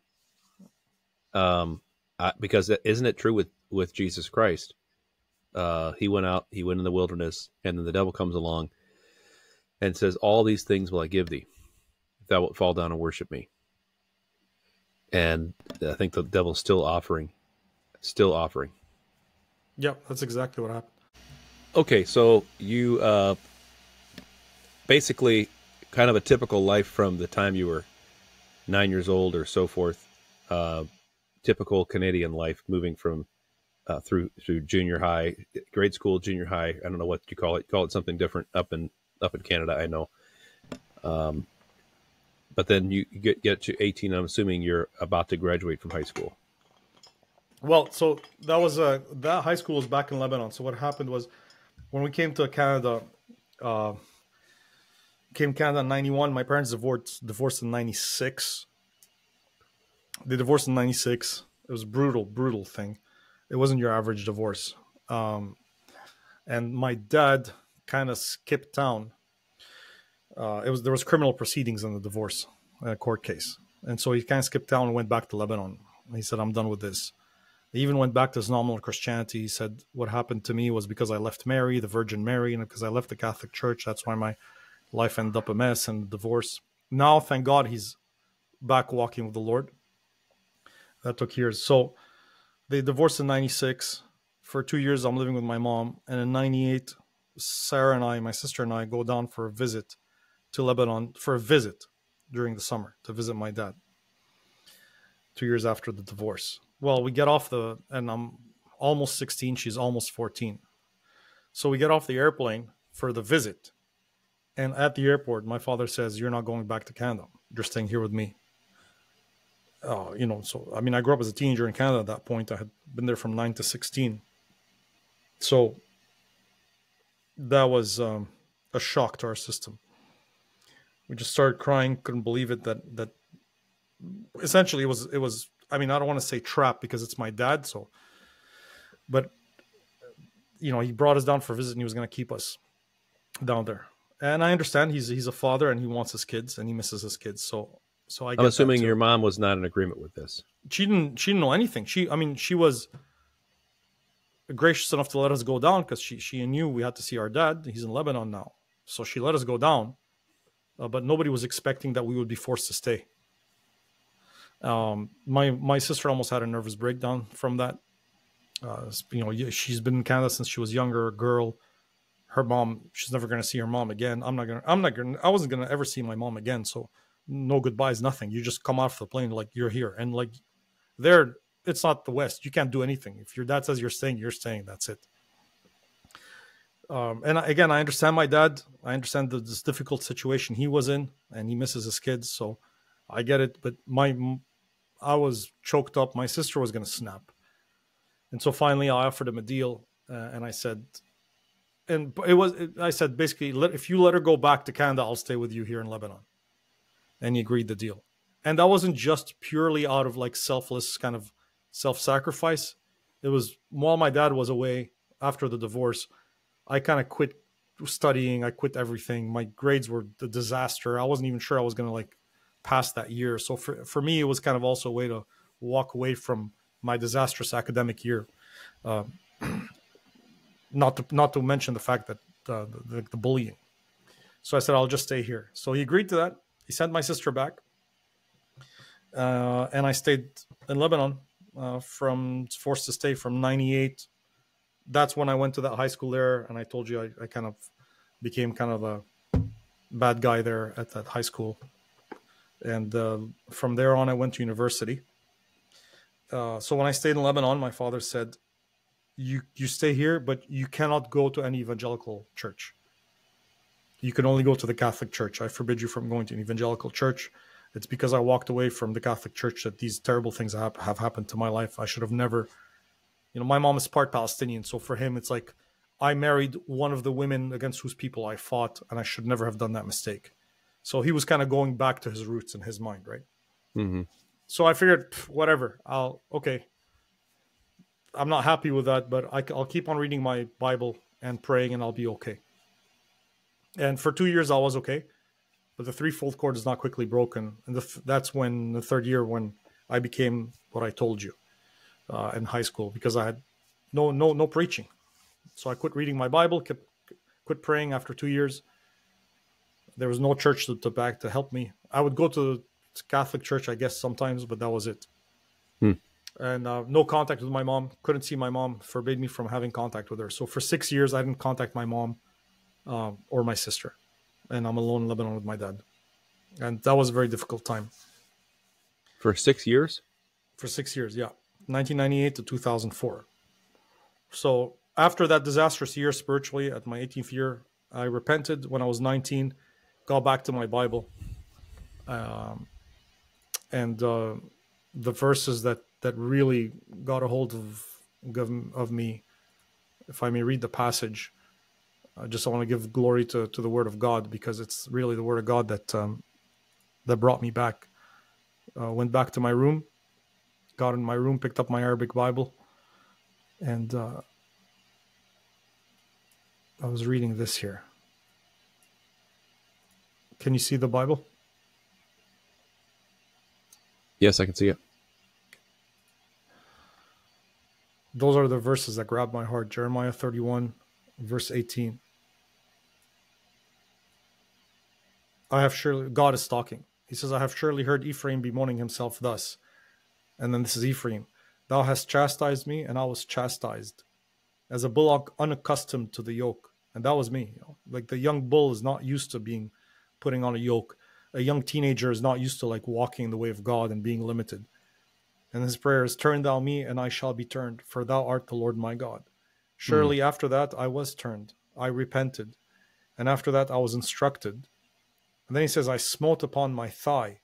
Speaker 1: Um, I, because isn't it true with with Jesus Christ? Uh, he went out, he went in the wilderness, and then the devil comes along and says, "All these things will I give thee, if thou wilt fall down and worship me." And I think the devil's still offering, still offering.
Speaker 2: Yep, that's exactly what happened.
Speaker 1: Okay, so you uh, basically kind of a typical life from the time you were nine years old or so forth. Uh, typical Canadian life, moving from uh, through through junior high, grade school, junior high. I don't know what you call it. Call it something different up in up in Canada. I know. Um, but then you get get to eighteen. I'm assuming you're about to graduate from high school.
Speaker 2: Well, so that was uh, that high school was back in Lebanon. So what happened was when we came to Canada, uh, came Canada in '91. My parents divorced divorced in '96. They divorced in '96. It was a brutal, brutal thing. It wasn't your average divorce. Um, and my dad kind of skipped town. Uh, it was there was criminal proceedings in the divorce uh, court case, and so he kind of skipped town and went back to Lebanon. He said, "I'm done with this." He even went back to his nominal Christianity. He said, What happened to me was because I left Mary, the Virgin Mary, and because I left the Catholic Church. That's why my life ended up a mess and divorce. Now, thank God, he's back walking with the Lord. That took years. So they divorced in 96. For two years, I'm living with my mom. And in 98, Sarah and I, my sister and I, go down for a visit to Lebanon for a visit during the summer to visit my dad. Two years after the divorce well, we get off the, and I'm almost 16, she's almost 14. So we get off the airplane for the visit. And at the airport, my father says, You're not going back to Canada. You're staying here with me. Oh, you know, so I mean, I grew up as a teenager in Canada at that point. I had been there from 9 to 16. So that was um, a shock to our system. We just started crying, couldn't believe it that, that essentially it was, it was I mean, I don't want to say trap because it's my dad. So, but you know, he brought us down for a visit and he was going to keep us down there. And I understand he's he's a father and he wants his kids and he misses his kids. So So I
Speaker 1: I'm assuming your mom was not in agreement with this.
Speaker 2: she didn't she didn't know anything. She I mean she was gracious enough to let us go down because she she knew we had to see our dad. He's in Lebanon now, so she let us go down. Uh, but nobody was expecting that we would be forced to stay. Um, my my sister almost had a nervous breakdown from that. Uh, you know, she's been in Canada since she was younger, a girl. Her mom, she's never going to see her mom again. I'm not gonna. I'm not gonna. I wasn't gonna ever see my mom again. So no goodbyes, nothing. You just come off the plane like you're here, and like there, it's not the West. You can't do anything. If your dad says you're staying, you're staying. That's it. Um, and again, I understand my dad. I understand the, this difficult situation he was in, and he misses his kids. So I get it. But my, I was choked up. My sister was going to snap, and so finally I offered him a deal, uh, and I said, and it was I said basically, let, if you let her go back to Canada, I'll stay with you here in Lebanon, and he agreed the deal. And that wasn't just purely out of like selfless kind of self-sacrifice. It was while my dad was away after the divorce. I kind of quit studying. I quit everything. My grades were a disaster. I wasn't even sure I was going to like pass that year. So for, for me, it was kind of also a way to walk away from my disastrous academic year. Um, not to not to mention the fact that uh, the, the bullying. So I said I'll just stay here. So he agreed to that. He sent my sister back, uh, and I stayed in Lebanon uh, from forced to stay from '98 that's when I went to that high school there, and I told you I, I kind of became kind of a bad guy there at that high school. And uh, from there on, I went to university. Uh, so when I stayed in Lebanon, my father said, "You you stay here, but you cannot go to any evangelical church. You can only go to the Catholic Church. I forbid you from going to an evangelical church." It's because I walked away from the Catholic Church that these terrible things have, have happened to my life. I should have never you know my mom is part palestinian so for him it's like i married one of the women against whose people i fought and i should never have done that mistake so he was kind of going back to his roots in his mind right
Speaker 1: Mm-hmm.
Speaker 2: so i figured whatever i'll okay i'm not happy with that but I, will keep on reading my bible and praying and i'll be okay and for two years i was okay but the threefold cord is not quickly broken and the, that's when the third year when i became what i told you uh, in high school because I had no no no preaching. So I quit reading my Bible, kept, quit praying after two years. There was no church to, to back to help me. I would go to the Catholic church, I guess, sometimes, but that was it.
Speaker 1: Hmm.
Speaker 2: And uh, no contact with my mom. Couldn't see my mom. Forbade me from having contact with her. So for six years, I didn't contact my mom um, or my sister, and I'm alone in Lebanon with my dad. And that was a very difficult time.
Speaker 1: For six years?
Speaker 2: For six years, yeah. 1998 to 2004. So after that disastrous year spiritually, at my 18th year, I repented when I was 19, got back to my Bible, um, and uh, the verses that that really got a hold of of me, if I may read the passage. I just want to give glory to, to the Word of God because it's really the Word of God that um, that brought me back. Uh, went back to my room, got in my room, picked up my Arabic Bible, and uh, I was reading this here. Can you see the Bible?
Speaker 1: Yes, I can see it.
Speaker 2: Those are the verses that grabbed my heart. Jeremiah 31, verse 18. I have surely, God is talking. He says, I have surely heard Ephraim bemoaning himself thus. And then this is Ephraim. Thou hast chastised me, and I was chastised, as a bullock unaccustomed to the yoke. And that was me. Like the young bull is not used to being putting on a yoke. A young teenager is not used to like walking the way of God and being limited. And his prayer is, Turn thou me, and I shall be turned, for thou art the Lord my God. Surely mm. after that I was turned, I repented, and after that I was instructed. And then he says, I smote upon my thigh.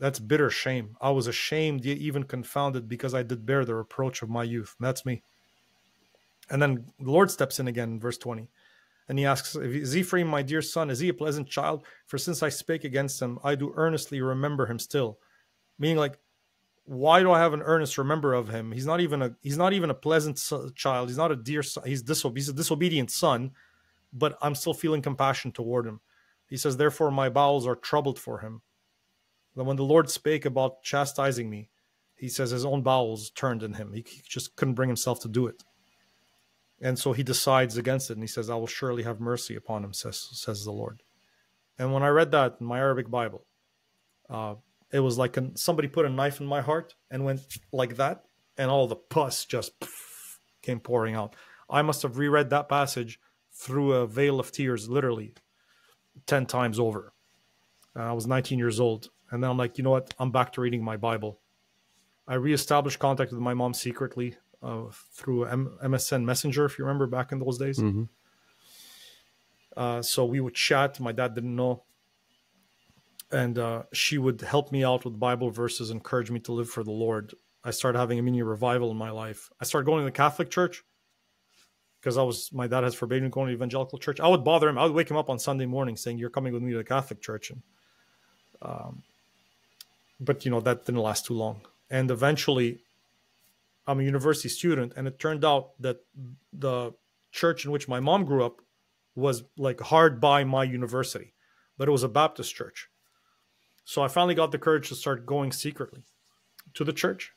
Speaker 2: That's bitter shame. I was ashamed, yet even confounded, because I did bear the reproach of my youth. And that's me. And then the Lord steps in again in verse 20. And he asks, Is Ephraim my dear son? Is he a pleasant child? For since I spake against him, I do earnestly remember him still. Meaning, like, why do I have an earnest remember of him? He's not even a he's not even a pleasant child. He's not a dear son. He's, diso- he's a disobedient son, but I'm still feeling compassion toward him. He says, Therefore, my bowels are troubled for him. Then when the Lord spake about chastising me, he says his own bowels turned in him. He, he just couldn't bring himself to do it. And so he decides against it and he says, I will surely have mercy upon him, says, says the Lord. And when I read that in my Arabic Bible, uh, it was like an, somebody put a knife in my heart and went like that, and all the pus just came pouring out. I must have reread that passage through a veil of tears, literally 10 times over. I was 19 years old. And then I'm like, you know what? I'm back to reading my Bible. I reestablished contact with my mom secretly uh, through M- MSN Messenger, if you remember back in those days.
Speaker 1: Mm-hmm.
Speaker 2: Uh, so we would chat. My dad didn't know. And uh, she would help me out with Bible verses, encourage me to live for the Lord. I started having a mini revival in my life. I started going to the Catholic church because I was my dad has forbidden me going to evangelical church. I would bother him. I would wake him up on Sunday morning saying, "You're coming with me to the Catholic church," and um, but you know that didn't last too long. And eventually, I'm a university student, and it turned out that the church in which my mom grew up was like hard by my university, but it was a Baptist church. So I finally got the courage to start going secretly to the church.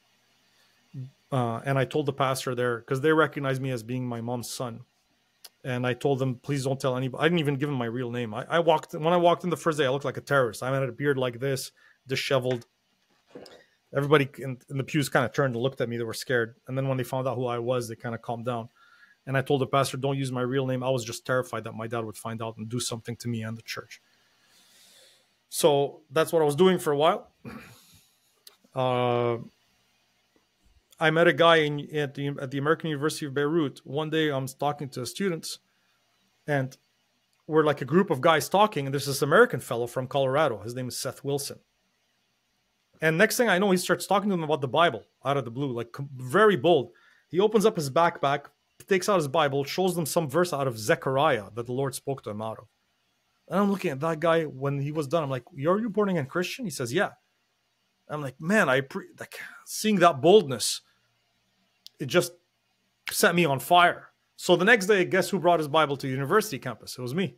Speaker 2: Uh, and I told the pastor there because they recognized me as being my mom's son. And I told them, please don't tell anybody. I didn't even give him my real name. I, I walked when I walked in the first day, I looked like a terrorist. I had a beard like this, disheveled. Everybody in, in the pews kind of turned and looked at me. They were scared. And then when they found out who I was, they kind of calmed down. And I told the pastor, don't use my real name. I was just terrified that my dad would find out and do something to me and the church. So that's what I was doing for a while. Uh, I met a guy in, at the at the American University of Beirut. One day, I'm talking to students, and we're like a group of guys talking, and there's this American fellow from Colorado. His name is Seth Wilson. And next thing I know, he starts talking to them about the Bible out of the blue, like very bold. He opens up his backpack, takes out his Bible, shows them some verse out of Zechariah that the Lord spoke to him out of. And I'm looking at that guy when he was done. I'm like, "Are you born again Christian?" He says, "Yeah." I'm like, man, I pre- like seeing that boldness. It just set me on fire. So the next day, guess who brought his Bible to university campus? It was me,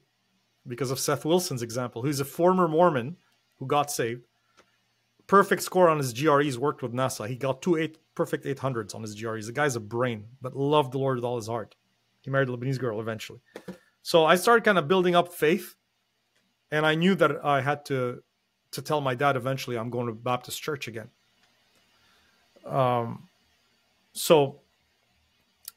Speaker 2: because of Seth Wilson's example. Who's a former Mormon who got saved. Perfect score on his GREs. Worked with NASA. He got two eight perfect eight hundreds on his GREs. The guy's a brain, but loved the Lord with all his heart. He married a Lebanese girl eventually. So I started kind of building up faith, and I knew that I had to to tell my dad eventually I'm going to Baptist church again. Um, so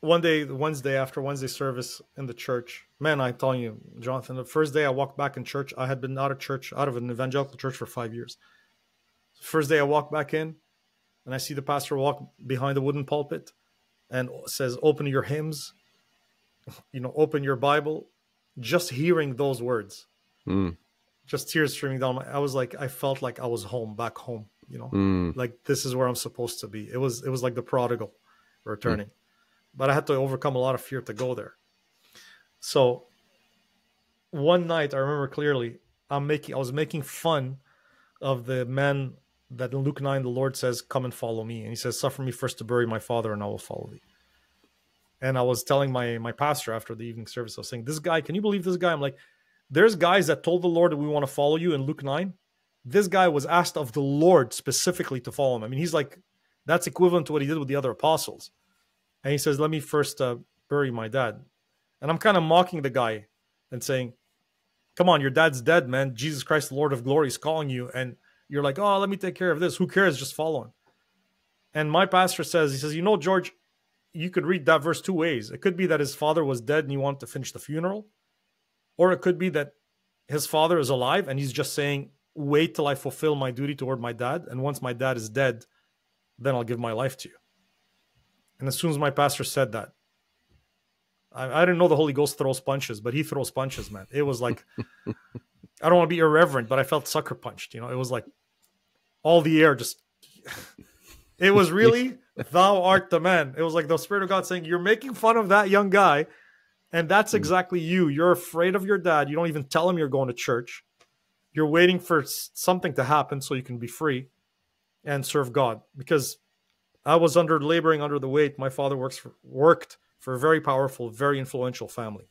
Speaker 2: one day, Wednesday after Wednesday service in the church, man, I'm telling you, Jonathan, the first day I walked back in church, I had been out of church, out of an evangelical church for five years. First day I walk back in, and I see the pastor walk behind the wooden pulpit, and says, "Open your hymns, you know, open your Bible." Just hearing those words,
Speaker 1: Mm.
Speaker 2: just tears streaming down my i was like i felt like i was home back home you know?
Speaker 1: Mm.
Speaker 2: like this is where i'm supposed to be. It was it was like the prodigal returning. But i had to overcome a lot of fear to go there. So one night i remember clearly i'm making i was making fun of the man that in luke 9 the lord says come and follow me. And he says suffer me first to bury my father and i will follow thee. And i was telling my my pastor after the evening service i was saying this guy can you believe this guy? I'm like there's guys that told the Lord that we want to follow you in Luke 9. This guy was asked of the Lord specifically to follow him. I mean, he's like, that's equivalent to what he did with the other apostles. And he says, Let me first uh, bury my dad. And I'm kind of mocking the guy and saying, Come on, your dad's dead, man. Jesus Christ, the Lord of glory, is calling you. And you're like, Oh, let me take care of this. Who cares? Just follow him. And my pastor says, He says, You know, George, you could read that verse two ways. It could be that his father was dead and he wanted to finish the funeral or it could be that his father is alive and he's just saying, wait till I fulfill my duty toward my dad. And once my dad is dead, then I'll give my life to you. And as soon as my pastor said that, I, I didn't know the Holy Ghost throws punches, but he throws punches, man. It was like, I don't want to be irreverent, but I felt sucker punched. You know, it was like all the air just, it was really, thou art the man. It was like the Spirit of God saying, you're making fun of that young guy and that's hmm. exactly you. You're afraid of your dad. You don't even tell him you're going to church. You're waiting for something to happen so you can be free and serve God. Because I was under laboring under the weight. My father works for, worked for a very powerful, very influential family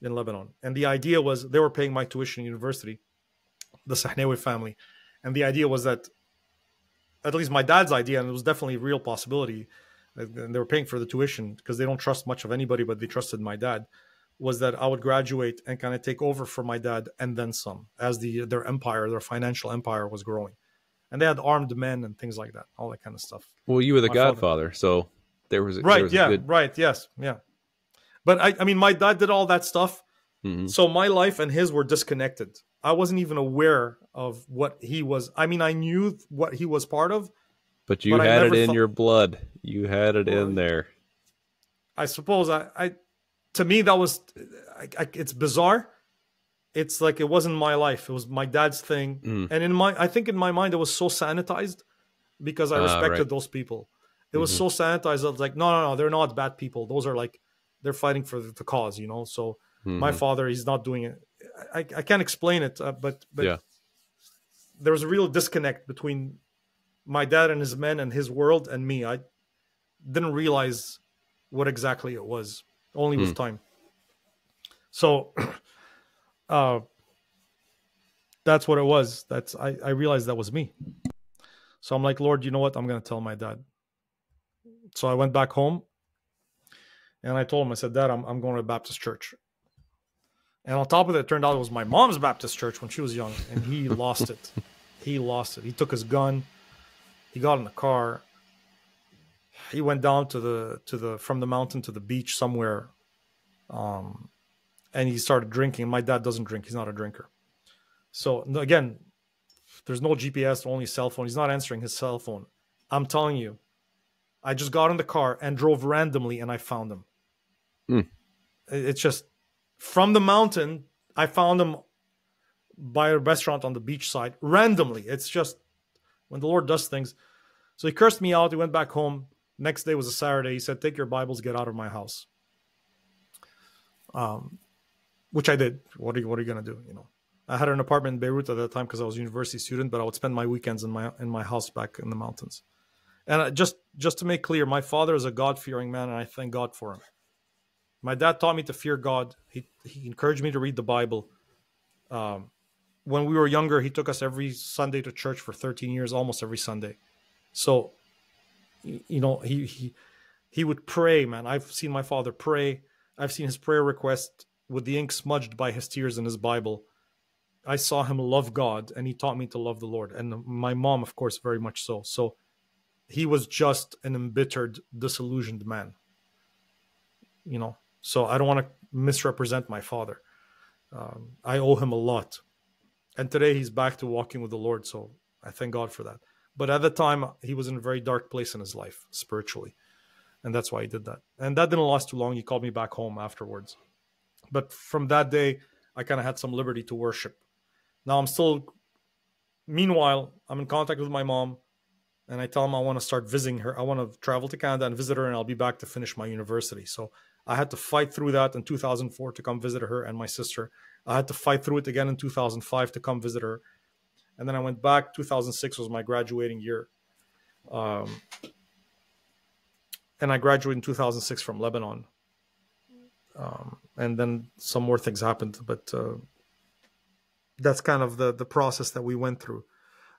Speaker 2: in Lebanon. And the idea was they were paying my tuition in university, the Sahnewi family. and the idea was that, at least my dad's idea, and it was definitely a real possibility, and they were paying for the tuition because they don't trust much of anybody, but they trusted my dad. Was that I would graduate and kind of take over for my dad and then some, as the their empire, their financial empire was growing, and they had armed men and things like that, all that kind of stuff.
Speaker 1: Well, you were the
Speaker 2: My
Speaker 1: godfather, so there was
Speaker 2: right
Speaker 1: there was a
Speaker 2: yeah
Speaker 1: good-
Speaker 2: right yes yeah but I, I mean my dad did all that stuff
Speaker 1: Mhm.
Speaker 2: so my life and his were disconnected i wasn't even aware of what he was i mean i knew what he was part of
Speaker 1: But you
Speaker 2: But
Speaker 1: had it in
Speaker 2: thought-
Speaker 1: your blood. You had it in there.
Speaker 2: i suppose i, I to me that was I, I, it's bizarre it's like it wasn't my life it was my dad's thing
Speaker 1: Mm.
Speaker 2: and in my i think in my mind it was so sanitized because i
Speaker 1: Ah,
Speaker 2: respected
Speaker 1: right.
Speaker 2: those people it was
Speaker 1: Mhm.
Speaker 2: so sanitized i was like no no no they're not bad people those are like they're fighting for the, cause you know so my
Speaker 1: Mhm.
Speaker 2: father he's not doing it i, I can't explain it uh, but but
Speaker 1: Yeah.
Speaker 2: there was a real disconnect between my dad and his men and his world and me i didn't realize what exactly it was only with time so uh that's what it was that's i i realized that was me so i'm like lord you know what i'm gonna tell my dad so i went back home and i told him i said dad i'm, I'm going to a baptist church and on top of it, it turned out it was my mom's Baptist church when she was young, and he lost it. He lost it. He took his gun. He got in the car. He went down to the to the from the mountain to the beach somewhere, um, and he started drinking. My dad doesn't drink. He's not a drinker. So again, there's no GPS, only cell phone. He's not answering his cell phone. I'm telling you, I just got in the car and drove randomly, and I found him. It- It's just from the mountain. I found him by a restaurant on the beach side randomly. It's just when the Lord does things. So he cursed me out. He went back home. Next day was a Saturday. He said, "Take your Bibles, get out of my house." Um, which I did. What are you What are you gonna do? You know, I had an apartment in Beirut at that time because I was a university student, but I would spend my weekends in my in my house back in the mountains. And just just to make clear, my father is a God fearing man, and I thank God for him. My dad taught me to fear God. He he encouraged me to read the Bible. Um, when we were younger, he took us every Sunday to church for 13 years, almost every Sunday. So, you know, he he he would pray, man. I've seen my father pray. I've seen his prayer request with the ink smudged by his tears in his Bible. I saw him love God, and he taught me to love the Lord. And my mom, of course, very much so. So, he was just an embittered, disillusioned man. You know, so I don't want to misrepresent my father. Um, I owe him a lot and today he's back to walking with the lord so i thank god for that but at the time he was in a very dark place in his life spiritually. And that's why he did that. And that didn't last too long. He called me back home afterwards. But from that day i kind of had some liberty to worship. Now i'm still meanwhile i'm in contact with my mom and i tell him i want to start visiting her. I want to travel to canada and visit her and i'll be back to finish my university. So i had to fight through that in 2004 to come visit her and my sister. I had to fight through it again in 2005 to come visit her. And then I went back. 2006 was my graduating year. Um, and I graduated in 2006 from Lebanon. Um, and then some more things happened, but uh, that's kind of the, the process that we went through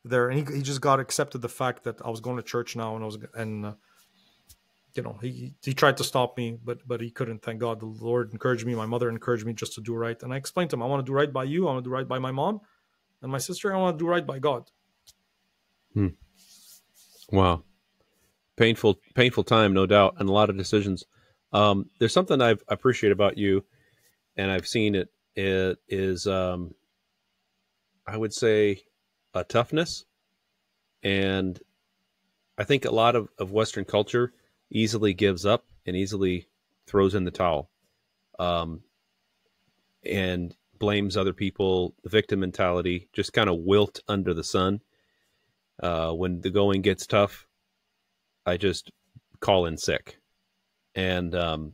Speaker 2: there. And he, he just got accepted the fact that I was going to church now and I was, and, uh, you know, he he tried to stop me, but but he couldn't. Thank God, the Lord encouraged me. My mother encouraged me just to do right, and I explained to him, I want to do right by you. I want to do right by my mom and my sister. I want to do right by God. hmm.
Speaker 1: Wow. Painful, painful time, no doubt, and a lot of decisions. Um, there's something I've appreciate about you, and I've seen it. It is, um, I would say, a toughness, and I think a lot of, of Western culture easily gives up and easily throws in the towel, um, and blames other people. The victim mentality just kind of wilt under the sun. Uh, when the going gets tough, I just call in sick. And um,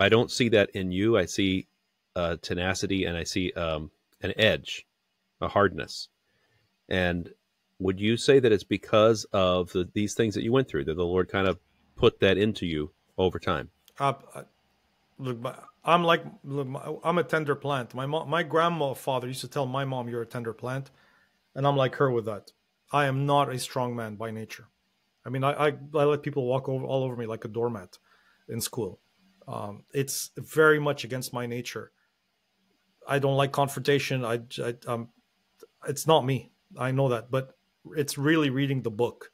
Speaker 1: I don't see that in you. I see uh, tenacity and I see um, an edge, a hardness. And would you say that it's because of the, these things that you went through that the Lord kind of put that into you over time?
Speaker 2: Uh, look, my- I'm like I'm a tender plant. My mom, my grandfather used to tell my mom, "You're a tender plant," and I'm like her with that. I am not a strong man by nature. I mean, I, I, I let people walk over all over me like a doormat in school. Um, it's very much against my nature. I don't like confrontation. I, I um, it's not me. I know that, but it's really reading the book.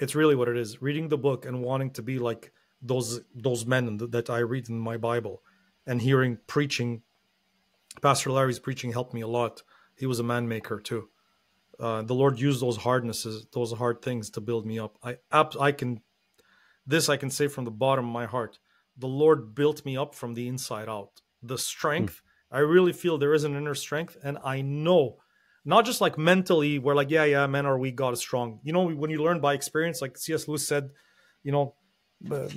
Speaker 2: It's really what it is. Reading the book and wanting to be like those those men that I read in my Bible, and hearing preaching. Pastor Larry's preaching helped me a lot. He was a man maker too. Uh, the Lord used those hardnesses, those hard things, to build me up. I I can, this I can say from the bottom of my heart. The Lord built me up from the inside out. The strength, mm. I really feel there is an inner strength, and I know not just like mentally we're like yeah yeah men are weak god is strong you know when you learn by experience like cs lewis said you know uh,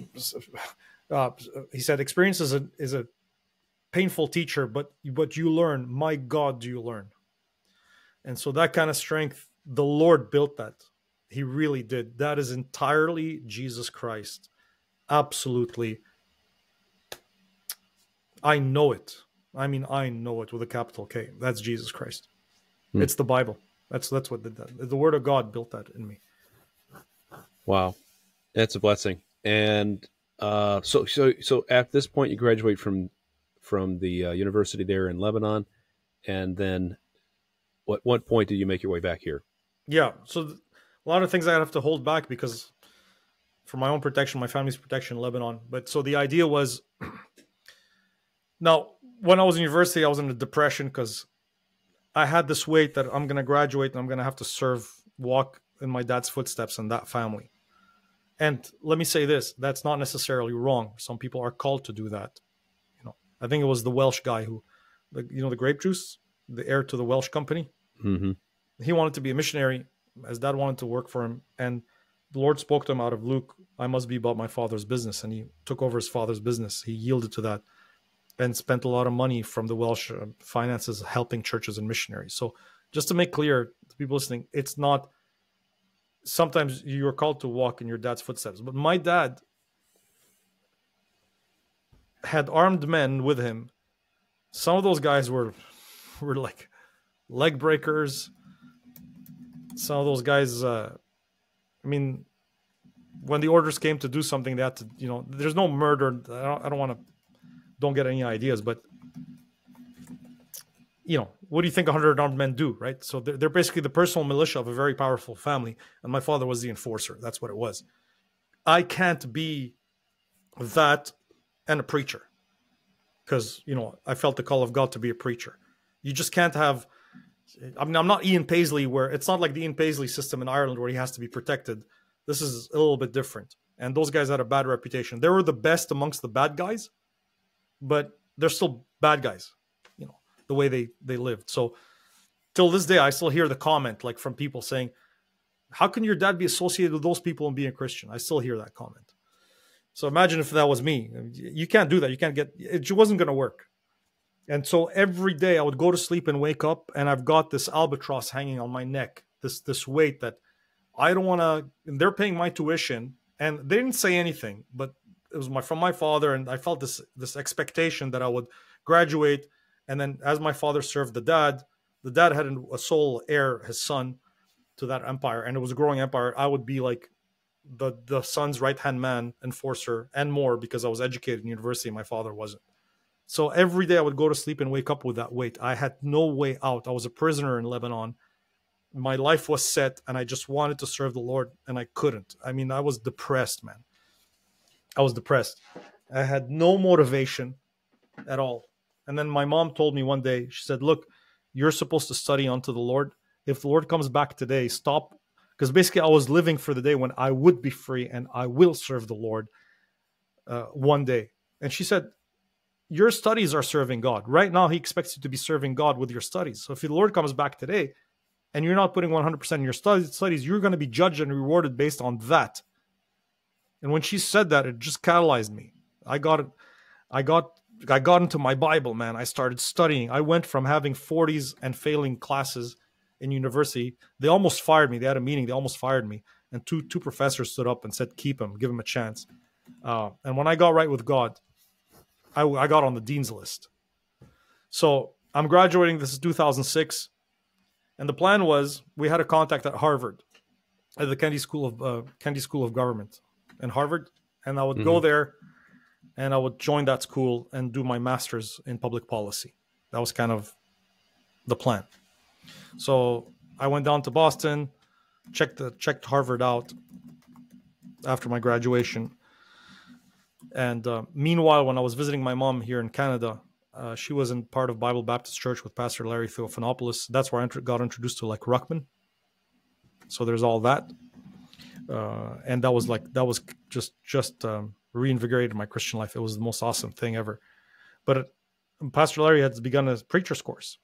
Speaker 2: uh, he said experience is a is a painful teacher but but you learn my god do you learn and so that kind of strength the lord built that he really did that is entirely jesus christ absolutely i know it i mean i know it with a capital k that's jesus christ Hmm. It's the Bible. That's that's what did that. The Word of God built that in me.
Speaker 1: Wow, that's a blessing. And uh, so so so at this point, you graduate from from the uh, university there in Lebanon, and then what what point did you make your way back here?
Speaker 2: Yeah, so th- a lot of things I have to hold back because for my own protection, my family's protection in Lebanon. But so the idea was now when I was in university, I was in a depression because I had this weight that I'm going to graduate and I'm going to have to serve, walk in my dad's footsteps and that family. And let me say this: that's not necessarily wrong. Some people are called to do that. You know, I think it was the Welch guy who, the, you know, the grape juice, the heir to the Welch company.
Speaker 1: Mm-hmm.
Speaker 2: He wanted to be a missionary. His dad wanted to work for him, and the Lord spoke to him out of Luke. I must be about my father's business, and he took over his father's business. He yielded to that and spent a lot of money from the Welch uh, finances helping churches and missionaries. So, just to make clear to people listening, it's not sometimes you're called to walk in your dad's footsteps. But my dad had armed men with him. Some of those guys were were like leg breakers. Some of those guys, uh, I mean, when the orders came to do something, they had to, you know, there's no murder. I don't, I don't want to don't get any ideas, but you know, what do you think 100 armed men do, right? So they're, they're basically the personal militia of a very powerful family. And my father was the enforcer. That's what it was. I can't be that and a preacher because, you know, I felt the call of God to be a preacher. You just can't have, I mean, I'm not Ian Paisley, where it's not like the Ian Paisley system in Ireland where he has to be protected. This is a little bit different. And those guys had a bad reputation. They were the best amongst the bad guys, but they're still bad guys, the way they they lived. So till this day, I still hear the comment like from people saying, "How can your dad be associated with those people and be a Christian?" I still hear that comment. So imagine if that was me. You can't do that. You can't get. It wasn't going to work. And so every day I would go to sleep and wake up, and I've got this albatross hanging on my neck. This this weight that I don't want to. They're paying my tuition, and they didn't say anything, but it was my from my father, and I felt this this expectation that I would graduate, and then as my father served the dad, the dad had a sole heir, his son, to that empire, and it was a growing empire. I would be like the the son's right hand man, enforcer, and more because I was educated in university. My father wasn't. So every day I would go to sleep and wake up with that weight. I had no way out. I was a prisoner in Lebanon. My life was set, and I just wanted to serve the Lord, and I couldn't. I mean, I was depressed, man. I was depressed. I had no motivation at all. And then my mom told me one day, she said, Look, you're supposed to study unto the Lord. If the Lord comes back today, stop. Because basically, I was living for the day when I would be free and I will serve the Lord uh, one day. And she said, Your studies are serving God. Right now, He expects you to be serving God with your studies. So if the Lord comes back today and you're not putting 100% in your studies, you're going to be judged and rewarded based on that. And when she said that, it just catalyzed me. I got. I got I got into my Bible, man. I started studying. I went from having 40s and failing classes in university. They almost fired me. They had a meeting. They almost fired me. And two two professors stood up and said, "Keep him. Give him a chance." Uh, and when I got right with God, I, I got on the dean's list. So I'm graduating. This is 2006, And the plan was we had a contact at Harvard, at the Kennedy School of uh, Kennedy School of Government in Harvard, and I would go
Speaker 1: Mhm.
Speaker 2: there, and I would join that school and do my master's in public policy. That was kind of the plan. So I went down to Boston, checked the checked Harvard out after my graduation. And uh, meanwhile, when I was visiting my mom here in Canada, uh, she was in part of Bible Baptist Church with Pastor Larry Theophanopoulos. That's where I got introduced to like Ruckman. So there's all that, uh, and that was like that was just just um, reinvigorated my Christian life. It was the most awesome thing ever. But Pastor Larry had begun a preacher's course,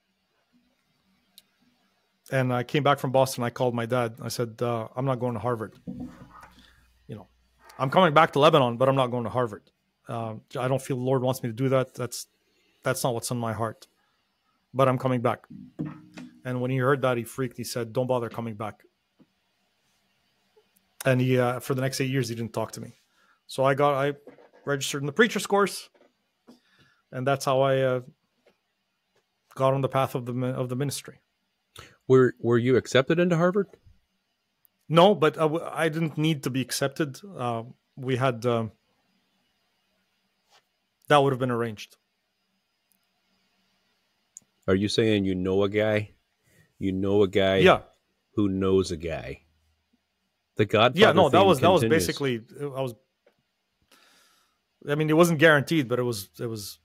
Speaker 2: and I came back from Boston. I called my dad. I said, uh, "I'm not going to Harvard. You know, I'm coming back to Lebanon, but I'm not going to Harvard. Uh, I don't feel the Lord wants me to do that. That's that's not what's in my heart. But I'm coming back." And when he heard that, he freaked. He said, "Don't bother coming back." And he, uh, for the next eight years, he didn't talk to me. So I got, I registered in the preacher's course, and that's how I uh, got on the path of the of the ministry.
Speaker 1: Were Were you accepted into Harvard?
Speaker 2: No, but I, w- I didn't need to be accepted. Uh, we had um, that would have been arranged.
Speaker 1: Are you saying you know a guy? You know a guy
Speaker 2: Yeah,
Speaker 1: who knows a guy. The Godfather.
Speaker 2: yeah. No, that was that was basically. I was. I mean, it wasn't guaranteed, but it was. It was.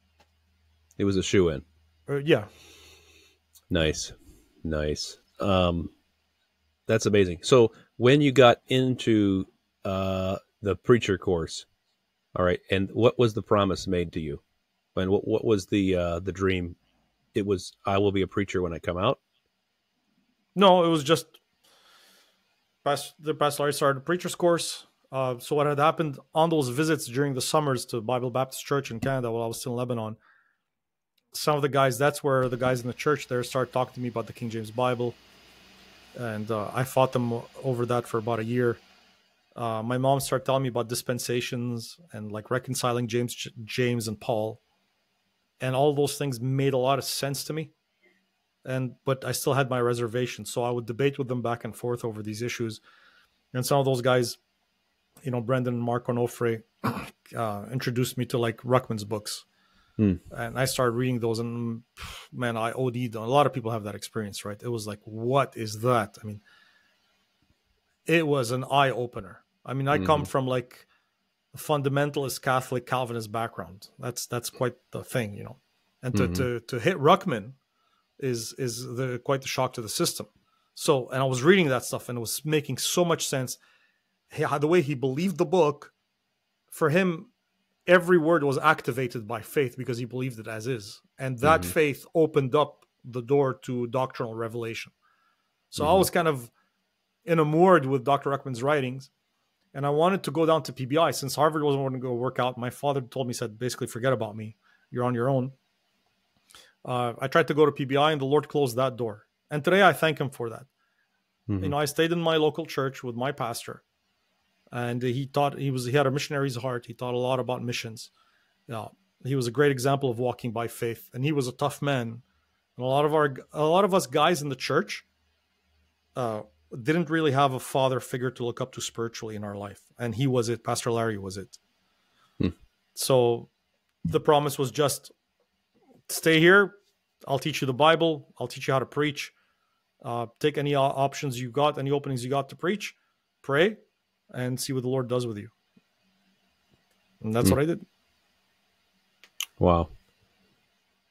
Speaker 1: It was a shoe in.
Speaker 2: Uh, yeah,
Speaker 1: Nice, nice. Um, that's amazing. So when you got into uh, the preacher course, all right, and what was the promise made to you? And what what was the uh, the dream? It was I will be a preacher when I come out.
Speaker 2: No, it was just past the Pastor Larry started a preacher's course. Uh, so what had happened on those visits during the summers to Bible Baptist Church in Canada while I was still in Lebanon, some of the guys, that's where the guys in the church there started talking to me about the King James Bible. And uh, I fought them over that for about a year. Uh, my mom started telling me about dispensations and like reconciling James, James and Paul, and all those things made a lot of sense to me and but I still had my reservations. So I would debate with them back and forth over these issues. And some of those guys, you know, Brendan and Mark Onofre, uh, introduced me to like Ruckman's books.
Speaker 1: Hmm.
Speaker 2: And I started reading those, and man, I OD'd. A lot of people have that experience, right? It was like, what is that? I mean, it was an eye opener. I mean, I come from like a fundamentalist Catholic Calvinist background. That's that's quite the thing, you know. And to
Speaker 1: Mhm.
Speaker 2: to, to hit Ruckman is is the quite the shock to the system. So, and I was reading that stuff, and it was making so much sense. The way he believed the book, for him, every word was activated by faith because he believed it as is, and that
Speaker 1: Mhm.
Speaker 2: faith opened up the door to doctrinal revelation. So I
Speaker 1: Mhm.
Speaker 2: was kind of enamored with Dr. Ruckman's writings, and I wanted to go down to PBI since Harvard wasn't going to go work out. My father told me, said basically, forget about me. You're on your own. Uh, I tried to go to PBI, and the Lord closed that door. And today I thank Him for that.
Speaker 1: Mhm.
Speaker 2: You know, I stayed in my local church with my pastor, and he taught. He was he had a missionary's heart. He taught a lot about missions. You know, he was a great example of walking by faith, and he was a tough man. And a lot of our a lot of us guys in the church uh, didn't really have a father figure to look up to spiritually in our life, and he was it. Pastor Larry was it.
Speaker 1: Hmm.
Speaker 2: So the promise was just stay here. I'll teach you the Bible. I'll teach you how to preach. Uh, take any options you got, any openings you got to preach, pray, and see what the Lord does with you. And that's
Speaker 1: Hmm.
Speaker 2: what I did.
Speaker 1: Wow.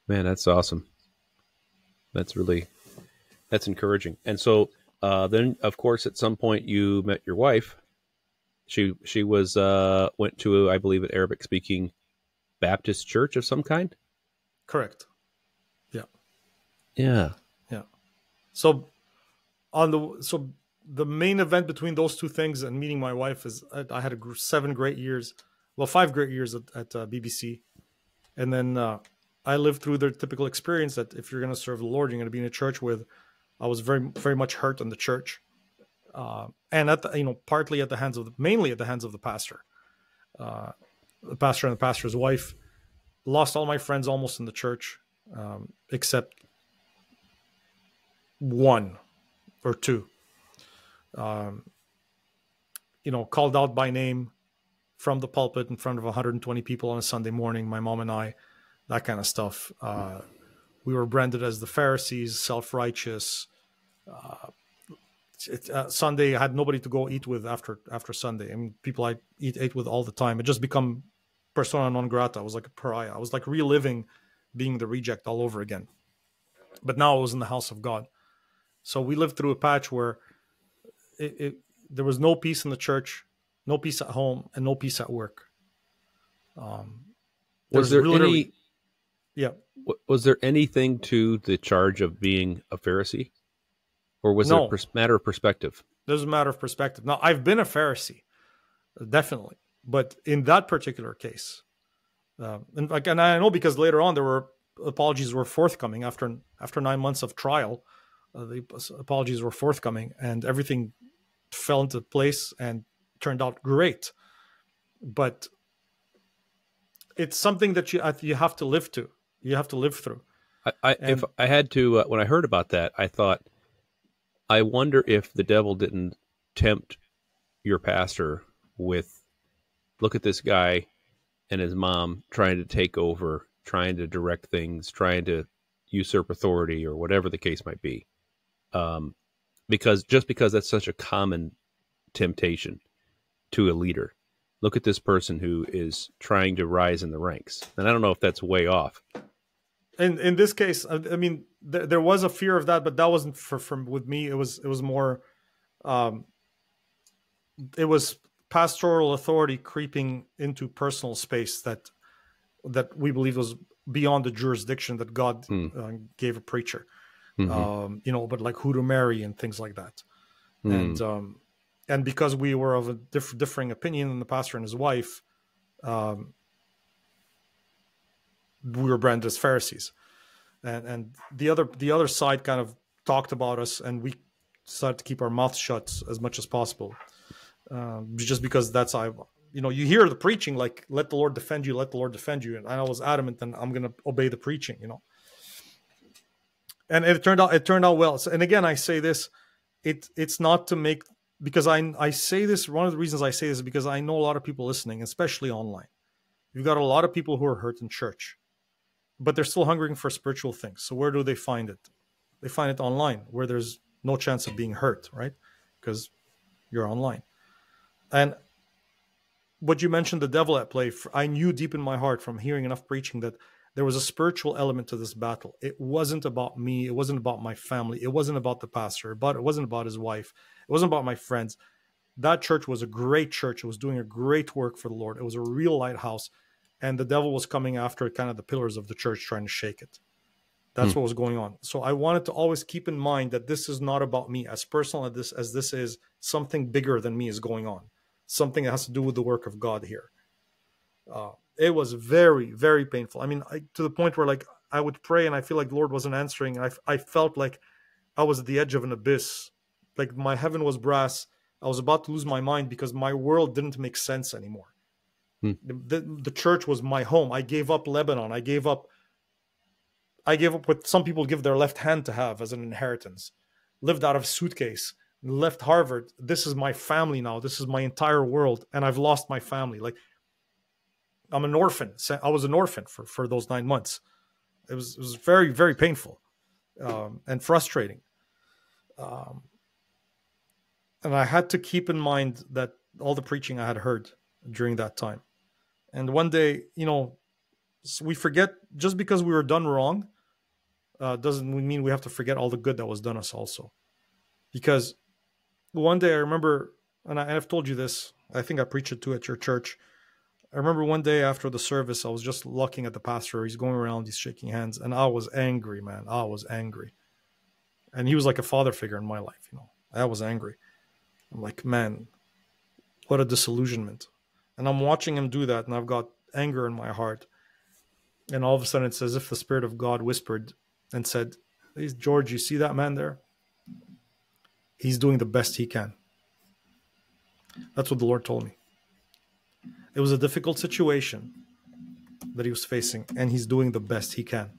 Speaker 1: Man, that's awesome. That's really that's encouraging. And so uh then of course at some point you met your wife. She she was uh went to I believe an Arabic speaking Baptist church of some kind.
Speaker 2: Correct.
Speaker 1: Yeah. Yeah. Yeah.
Speaker 2: So on the so the main event between those two things and meeting my wife is I, I had a seven great years, well five great years at, at uh, BBC, and then uh, I lived through the typical experience that if you're going to serve the Lord, you're going to be in a church with. I was very very much hurt in the church, uh, and at the, you know partly at the hands of the, mainly at the hands of the pastor, uh, the pastor and the pastor's wife. Lost all my friends almost in the church, um, except one or two. Um, you know, called out by name from the pulpit in front of 120 people on a Sunday morning, my mom and I, that kind of stuff. Uh, we were branded as the Pharisees, self righteous. Uh, uh, Sunday, I had nobody to go eat with after after Sunday. I mean, people I eat ate with all the time. It just become persona non grata. I was like a pariah. I was like reliving being the reject all over again. But now I was in the house of God. So we lived through a patch where it, it, there was no peace in the church, no peace at home, and no peace at work. Um,
Speaker 1: was there any?
Speaker 2: Yeah.
Speaker 1: Was there anything to the charge of being a Pharisee, or was
Speaker 2: No.
Speaker 1: it a matter of perspective?
Speaker 2: There's a matter of perspective. Now, I've been a Pharisee, definitely, but in that particular case, um, and like, and I know because later on there were apologies were forthcoming after after nine months of trial, uh, the apologies were forthcoming, and everything fell into place and turned out great. But it's something that you you have to live to. You have to live through.
Speaker 1: I, I if I had to, uh, when I heard about that, I thought, I wonder if the devil didn't tempt your pastor with, look at this guy and his mom trying to take over, trying to direct things, trying to usurp authority, or whatever the case might be. Um, because just because that's such a common temptation to a leader. Look at this person who is trying to rise in the ranks. And I don't know if that's way off.
Speaker 2: in in this case i, I mean th- there was a fear of that but that wasn't for from with me it was it was more um it was pastoral authority creeping into personal space that that we believe was beyond the jurisdiction that god
Speaker 1: Hmm.
Speaker 2: uh, gave a preacher
Speaker 1: Mhm.
Speaker 2: um you know but like who to marry and things like that
Speaker 1: Hmm.
Speaker 2: and um and because we were of a diff- differing opinion than the pastor and his wife um we were branded as pharisees and and the other the other side kind of talked about us and we decided to keep our mouths shut as much as possible um, just because that's i you know you hear the preaching like let the lord defend you let the lord defend you and i was adamant and i'm going to obey the preaching you know and it turned out it turned out well so, and again i say this it it's not to make because i i say this one of the reasons i say this is because i know a lot of people listening especially online you've got a lot of people who are hurt in church but they're still hungering for spiritual things. So where do they find it? They find it online where there's no chance of being hurt, right? Because you're online. And what you mentioned, the devil at play, I knew deep in my heart from hearing enough preaching that there was a spiritual element to this battle. It wasn't about me. It wasn't about my family. It wasn't about the pastor. But it wasn't about his wife. It wasn't about my friends. That church was a great church. It was doing a great work for the Lord. It was a real lighthouse and the devil was coming after kind of the pillars of the church trying to shake it that's what was going on so i wanted to always keep in mind that this is not about me as personal as this as this is something bigger than me is going on something that has to do with the work of god here uh, it was very very painful i mean I, to the point where like i would pray and i feel like the lord wasn't answering and I, I felt like i was at the edge of an abyss like my heaven was brass i was about to lose my mind because my world didn't make sense anymore hmm. the, the, the church was my home. I gave up Lebanon. I gave up. I gave up what some people give their left hand to have as an inheritance. Lived out of a suitcase. Left Harvard. This is my family now. This is my entire world, and I've lost my family. Like I'm an orphan. I was an orphan for for those nine months. It was it was very very painful um, and frustrating. Um, and I had to keep in mind that all the preaching I had heard during that time. And one day, you know, we forget just because we were done wrong uh, doesn't mean we have to forget all the good that was done us also. Because one day I remember, and I, I've told you this, I think I preached it too at your church. I remember one day after the service, I was just looking at the pastor. He's going around, he's shaking hands, and I was angry, man. I was angry. And he was like a father figure in my life, you know. I was angry. I'm like, man, what a disillusionment. And I'm watching him do that, and I've got anger in my heart. And all of a sudden, it's as if the Spirit of God whispered and said, hey, George, you see that man there? He's doing the best he can. That's what the Lord told me. It was a difficult situation that he was facing, and he's doing the best he can.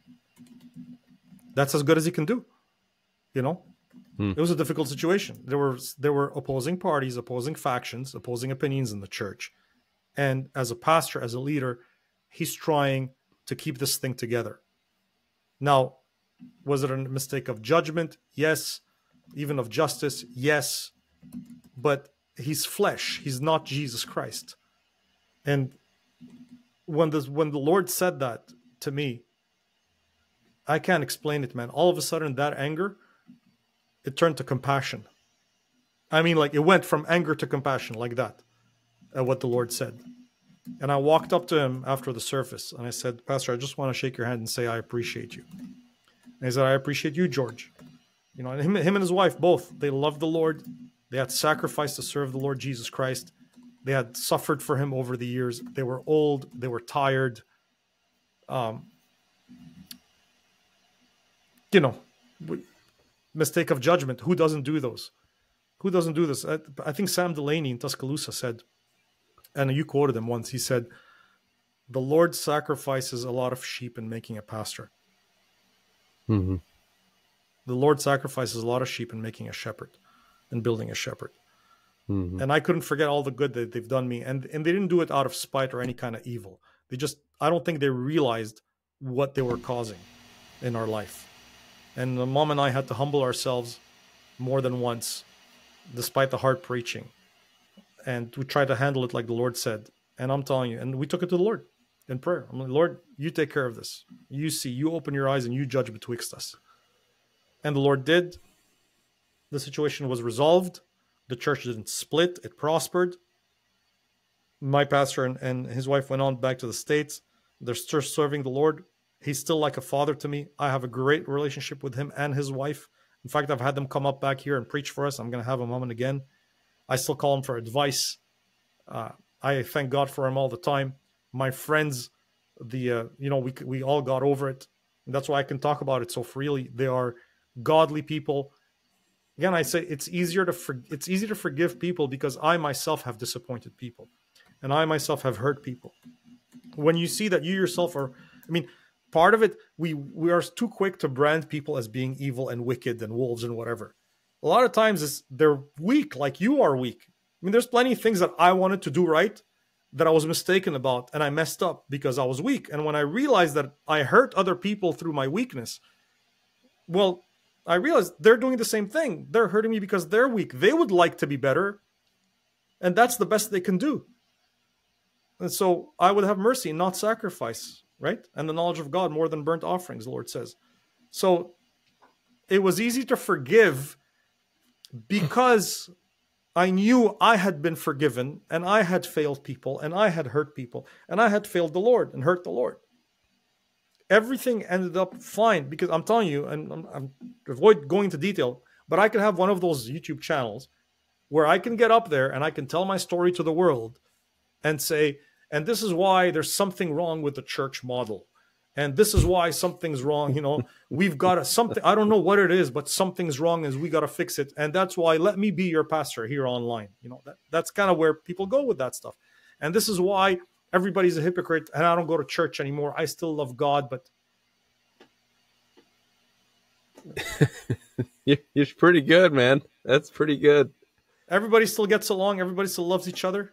Speaker 2: That's as good as he can do, you know? Hmm. It was a difficult situation. There were there were opposing parties, opposing factions, opposing opinions in the church. And as a pastor, as a leader, he's trying to keep this thing together. Now, was it a mistake of judgment? Yes. Even of justice? Yes. But he's flesh. He's not Jesus Christ. And when the when the Lord said that to me, I can't explain it, man. All of a sudden, that anger, it turned to compassion. I mean, like it went from anger to compassion, like that, at what the Lord said. And I walked up to him after the service and I said, Pastor, I just want to shake your hand and say I appreciate you. And he said, I appreciate you, George. You know, him, him and his wife both, they loved the Lord. They had sacrificed to serve the Lord Jesus Christ. They had suffered for him over the years. They were old. They were tired. Um, you know, mistake of judgment. Who doesn't do those? Who doesn't do this? I, I think Sam Delaney in Tuscaloosa said, and you quoted him once. He said, "The Lord sacrifices a lot of sheep in making a pastor."
Speaker 1: Mm-hmm.
Speaker 2: The Lord sacrifices a lot of sheep in making a shepherd and building a shepherd.
Speaker 1: Mm-hmm.
Speaker 2: And I couldn't forget all the good that they've done me. And and they didn't do it out of spite or any kind of evil. They just I don't think they realized what they were causing in our life. And the mom and I had to humble ourselves more than once, despite the hard preaching. And we tried to handle it like the Lord said. And I'm telling you, and we took it to the Lord in prayer. I'm like, Lord, you take care of this. You see, you open your eyes and you judge betwixt us. And the Lord did. The situation was resolved. The church didn't split, it prospered. My pastor and, and his wife went on back to the States. They're still serving the Lord. He's still like a father to me. I have a great relationship with him and his wife. In fact, I've had them come up back here and preach for us. I'm going to have them on again. I still call him for advice. Uh, I thank God for him all the time my friends, the uh, you know we we all got over it. And that's why I can talk about it so freely. They are godly people. Again, I say it's easier to for, it's easy to forgive people because I myself have disappointed people, and I myself have hurt people. When you see that you yourself are, I mean, part of it we we are too quick to brand people as being evil and wicked and wolves and whatever. A lot of times it's, they're weak, like you are weak. I mean, there's plenty of things that I wanted to do right, that I was mistaken about and I messed up because I was weak. And when I realized that I hurt other people through my weakness, well, I realized they're doing the same thing. They're hurting me because they're weak. They would like to be better. And that's the best they can do. And so I would have mercy, not sacrifice, right? And the knowledge of God more than burnt offerings, the Lord says. So it was easy to forgive because I knew I had been forgiven and I had failed people and I had hurt people and I had failed the Lord and hurt the Lord. Everything ended up fine because I'm telling you, and I'm, I'm avoid going into detail, but I can have one of those YouTube channels where I can get up there and I can tell my story to the world and say, and this is why there's something wrong with the church model. And this is why something's wrong you know we've got to something i don't know what it is but something's wrong is we got to fix it. And that's why let me be your pastor here online. You know that, that's kind of where people go with that stuff. And this is why everybody's a hypocrite and i don't go to church anymore i still love god but
Speaker 1: you're pretty good man that's pretty good
Speaker 2: everybody still gets along everybody still loves each other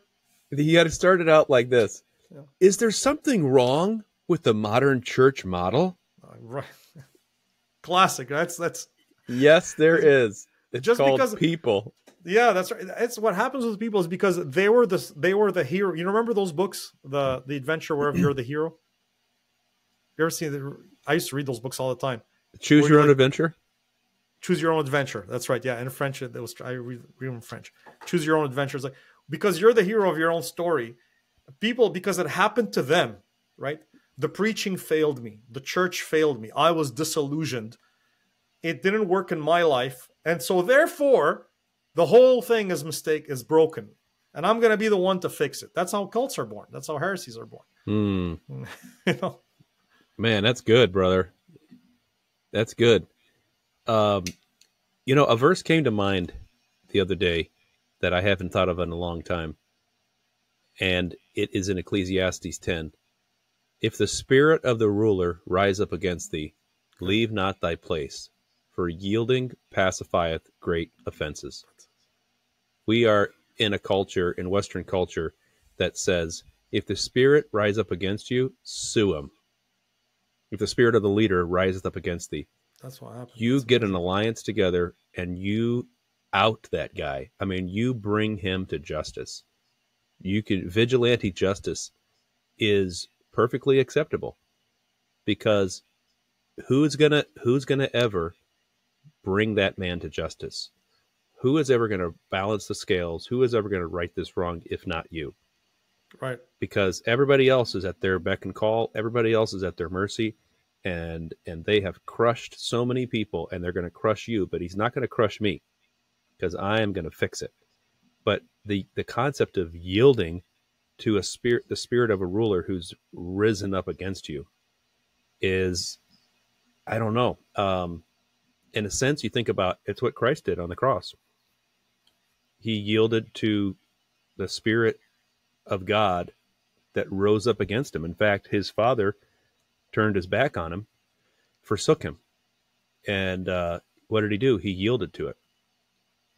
Speaker 1: you got to start it out like this yeah. is there something wrong with the modern church model?
Speaker 2: Uh, right. Classic. That's that's.
Speaker 1: Yes, there is. It's just because people.
Speaker 2: Yeah, that's right. It's what happens with people is because they were the they were the hero. You remember those books, the the adventure where you're the hero. You ever seen the? I used to read those books all the time.
Speaker 1: Choose your own like, adventure.
Speaker 2: Choose your own adventure. That's right. Yeah, in French, it was I read, read in French. Choose your own adventure. It's like because you're the hero of your own story. People, because it happened to them, right? The preaching failed me. The church failed me. I was disillusioned. It didn't work in my life. And so therefore, the whole thing is mistake is broken. And I'm going to be the one to fix it. That's how cults are born. That's how heresies are born.
Speaker 1: Mm.
Speaker 2: you know?
Speaker 1: Man, that's good, brother. That's good. Um, you know, a verse came to mind the other day that I haven't thought of in a long time. And it is in Ecclesiastes 10. If the spirit of the ruler rise up against thee, leave not thy place, For yielding pacifieth great offenses. We are in a culture, in Western culture, that says if the spirit rise up against you, sue him. If the spirit of the leader riseth up against thee,
Speaker 2: That's what happened.
Speaker 1: you
Speaker 2: That's
Speaker 1: get an alliance together and you out that guy. I mean, you bring him to justice. You can vigilante justice is perfectly acceptable because who's gonna who's gonna ever bring that man to justice? Who is ever gonna balance the scales? Who is ever gonna right this wrong if not you?
Speaker 2: right.
Speaker 1: because everybody else is at their beck and call everybody else is at their mercy and and they have crushed so many people and they're going to crush you but he's not going to crush me because i am going to fix it but the the concept of yielding to a spirit the spirit of a ruler who's risen up against you is i don't know um in a sense you think about it's what christ did on the cross he yielded to the spirit of God that rose up against him. In fact, his father turned his back on him, forsook him. And uh, what did he do? He yielded to it.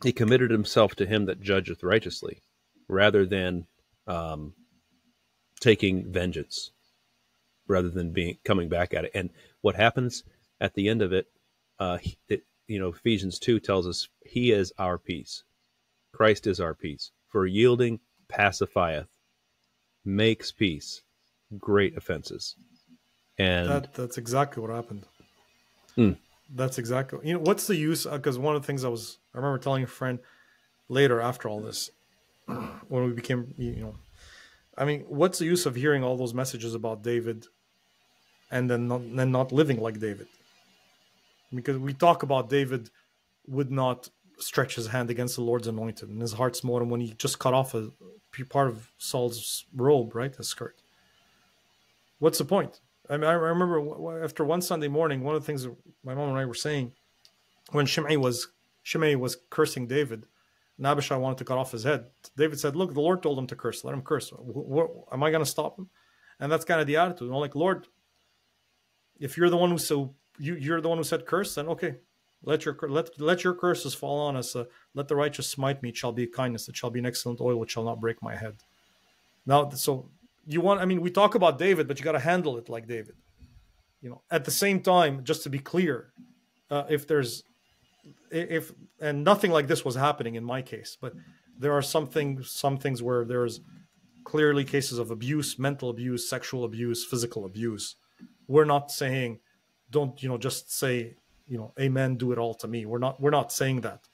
Speaker 1: He committed himself to him that judgeth righteously rather than um, taking vengeance, rather than being coming back at it. And what happens at the end of it, uh, it you know, Ephesians 2 tells us he is our peace. Christ is our peace. For yielding pacifieth makes peace great offenses and
Speaker 2: That that's exactly what happened.
Speaker 1: Hmm.
Speaker 2: That's exactly. You know, what's the use? Because one of the things I was, I remember telling a friend later after all this, when we became, you know, I mean, what's the use of hearing all those messages about David, and then not, then not living like David? Because we talk about David would not stretch his hand against the Lord's anointed, and his heart smote him when he just cut off a part of Saul's robe, right, his skirt. What's the point? I mean, I remember after one Sunday morning, one of the things that my mom and I were saying when Shimei was Shimei was cursing David, and Abishai wanted to cut off his head. David said, "Look, the Lord told him to curse. Let him curse. Am I going to stop him?" And that's kind of the attitude. Know, like Lord, if you're the one who so you you're the one who said curse, then okay, let your let let your curses fall on us. Uh, let the righteous smite me. It shall be kindness. It shall be an excellent oil which shall not break my head. Now, so you want? I mean, we talk about David, but you got to handle it like David. You know, at the same time, just to be clear, uh, if there's if and nothing like this was happening in my case, but there are some things some things where there's clearly cases of abuse, mental abuse, sexual abuse, physical abuse. We're not saying don't you know just say you know amen do it all to me. We're not we're not saying that.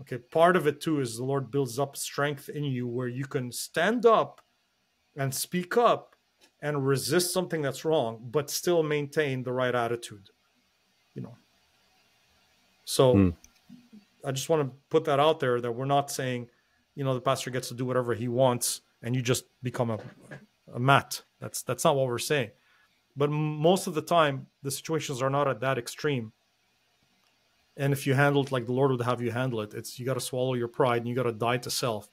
Speaker 2: Okay part of it too is the lord builds up strength in you where you can stand up and speak up and resist something that's wrong but still maintain the right attitude you know. So
Speaker 1: Hmm.
Speaker 2: i just want to put that out there that we're not saying you know the pastor gets to do whatever he wants and you just become a, a mat. That's that's not what we're saying. But most of the time the situations are not at that extreme and if you handle it like the lord would have you handle it it's you got to swallow your pride and you got to die to self.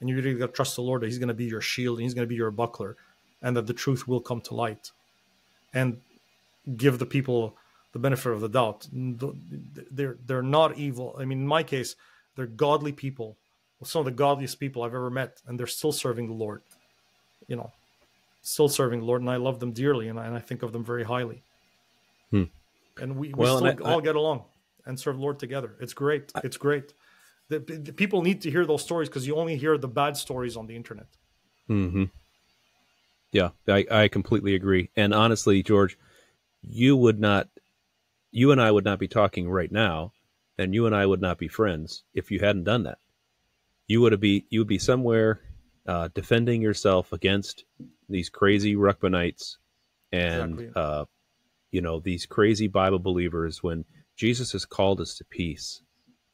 Speaker 2: And you really got to trust the lord that he's going to be your shield and he's going to be your buckler and that the truth will come to light. And give the people the benefit of the doubt. They're they're not evil. I mean in my case they're godly people some of the godliest people i've ever met and they're still serving the lord you know still serving the lord and i love them dearly and i, and I think of them very highly.
Speaker 1: Hmm.
Speaker 2: and we, we
Speaker 1: Well,
Speaker 2: still
Speaker 1: and I-
Speaker 2: all get along and serve the lord together it's great it's great the, the people need to hear those stories because you only hear the bad stories on the internet
Speaker 1: hmm Yeah, I, I completely agree. And honestly, George, you would not, you and I would not be talking right now, and you and I would not be friends if you hadn't done that. You would be, you would be somewhere uh, defending yourself against these crazy Ruckmanites and
Speaker 2: Exactly.
Speaker 1: uh, you know these crazy Bible believers. When Jesus has called us to peace,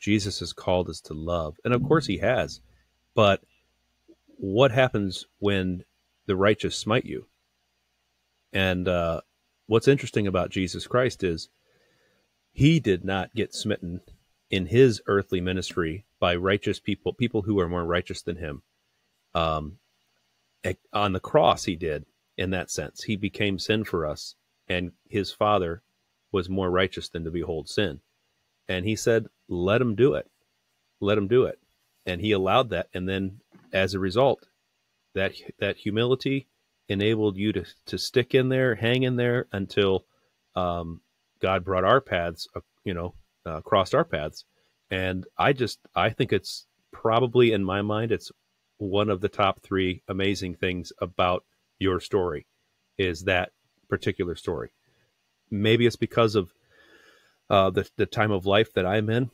Speaker 1: Jesus has called us to love, and of course He has. But what happens when the righteous smite you. And uh, what's interesting about Jesus Christ is he did not get smitten in his earthly ministry by righteous people, people who are more righteous than him. Um, on the cross, he did in that sense. He became sin for us, and his Father was more righteous than to behold sin. and he said, "Let him do it, let him do it," and he allowed that, and then as a result, that that humility enabled you to to stick in there, hang in there until um, God brought our paths, uh, you know, uh, crossed our paths, and I just I think it's probably in my mind it's one of the top three amazing things about your story is that particular story. Maybe it's because of uh, the the time of life that I'm in,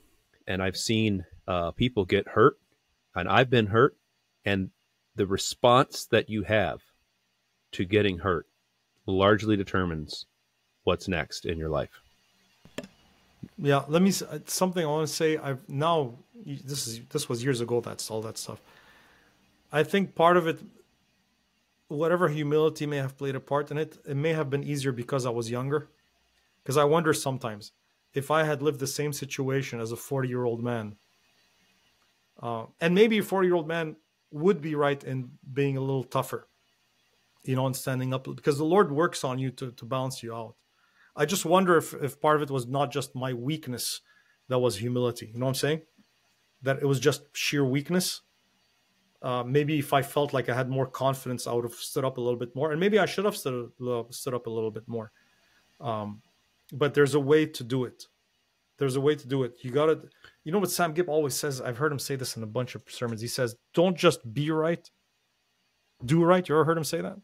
Speaker 1: and I've seen uh, people get hurt, and I've been hurt, and the response that you have to getting hurt largely determines what's next in your life.
Speaker 2: Yeah, let me something I want to say. I've now this is this was years ago. That's all that stuff. I think part of it, whatever humility may have played a part in it, it may have been easier because I was younger. Because I wonder sometimes if I had lived the same situation as a forty-year-old man, uh, and maybe a forty-year-old man would be right in being a little tougher, you know, and standing up because the Lord works on you to to balance you out. I just wonder if, if part of it was not just my weakness that was humility. You know what I'm saying? That it was just sheer weakness. Uh, maybe if I felt like I had more confidence, I would have stood up a little bit more, and maybe I should have stood, stood up a little bit more. Um, but there's a way to do it. There's a way to do it. You got to, you know what Sam Gipp always says. I've heard him say this in a bunch of sermons. He says, "Don't just be right, do right." You ever heard him say that?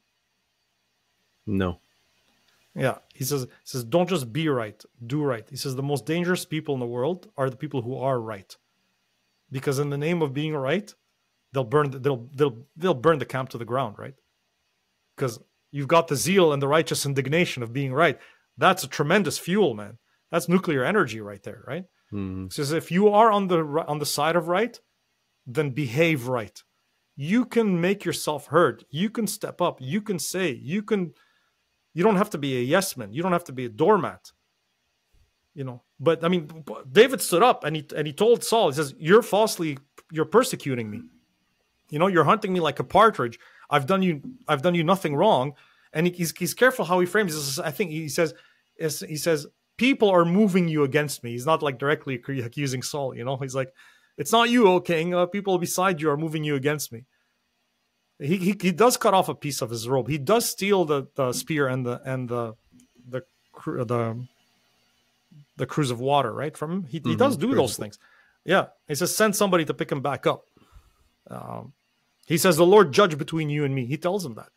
Speaker 1: No.
Speaker 2: Yeah, he says he says don't just be right, do right. He says the most dangerous people in the world are the people who are right, because in the name of being right, they'll burn the, they'll they'll they'll burn the camp to the ground, right? Because you've got the zeal and the righteous indignation of being right. That's a tremendous fuel, man. That's nuclear energy right there, right?
Speaker 1: Mm-hmm.
Speaker 2: Says if you are on the on the side of right, then behave right. You can make yourself heard. You can step up. You can say. You can you don't have to be a yes man. You don't have to be a doormat. You know, but I mean, David stood up and he and he told Saul, he says, "You're falsely, you're persecuting me. You know, you're hunting me like a partridge. I've done you, I've done you nothing wrong." And he, he's he's careful how he frames this. I think he says, he says, people are moving you against me. He's not like directly accusing Saul. You know, he's like, it's not you, O king. Uh, people beside you are moving you against me he, he he does cut off a piece of his robe. He does steal the, the spear and the and the the the the cruse of water right from him. He, mm-hmm. he does do those things. Yeah, he says send somebody to pick him back up. Um, he says the Lord judge between you and me. He tells him that.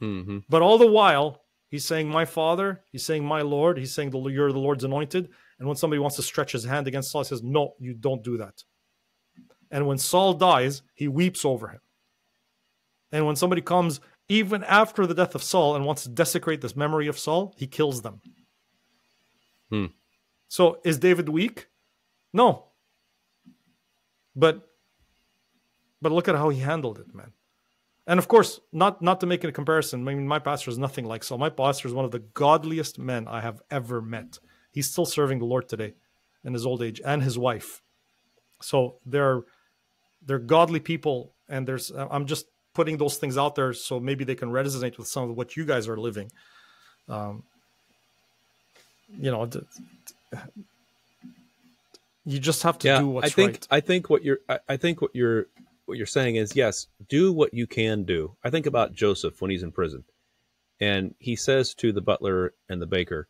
Speaker 1: Mm-hmm.
Speaker 2: But all the while he's saying my Father. He's saying my Lord. He's saying you're the Lord's anointed. And when somebody wants to stretch his hand against Saul, he says no, you don't do that. And when Saul dies, he weeps over him. And when somebody comes, even after the death of Saul, and wants to desecrate this memory of Saul, he kills them.
Speaker 1: Hmm.
Speaker 2: So is David weak? No. But but look at how he handled it, man. And of course, not not to make it a comparison. I mean, my pastor is nothing like Saul. My pastor is one of the godliest men I have ever met. He's still serving the Lord today in his old age, and his wife. So they're they're godly people, and there's I'm just putting those things out there so maybe they can resonate with some of what you guys are living. Um, you know, you just have to
Speaker 1: yeah,
Speaker 2: do what's
Speaker 1: I think,
Speaker 2: right.
Speaker 1: I think what you're, I, I think what you're, what you're saying is yes, do what you can do. I think about Joseph when he's in prison, and he says to the butler and the baker,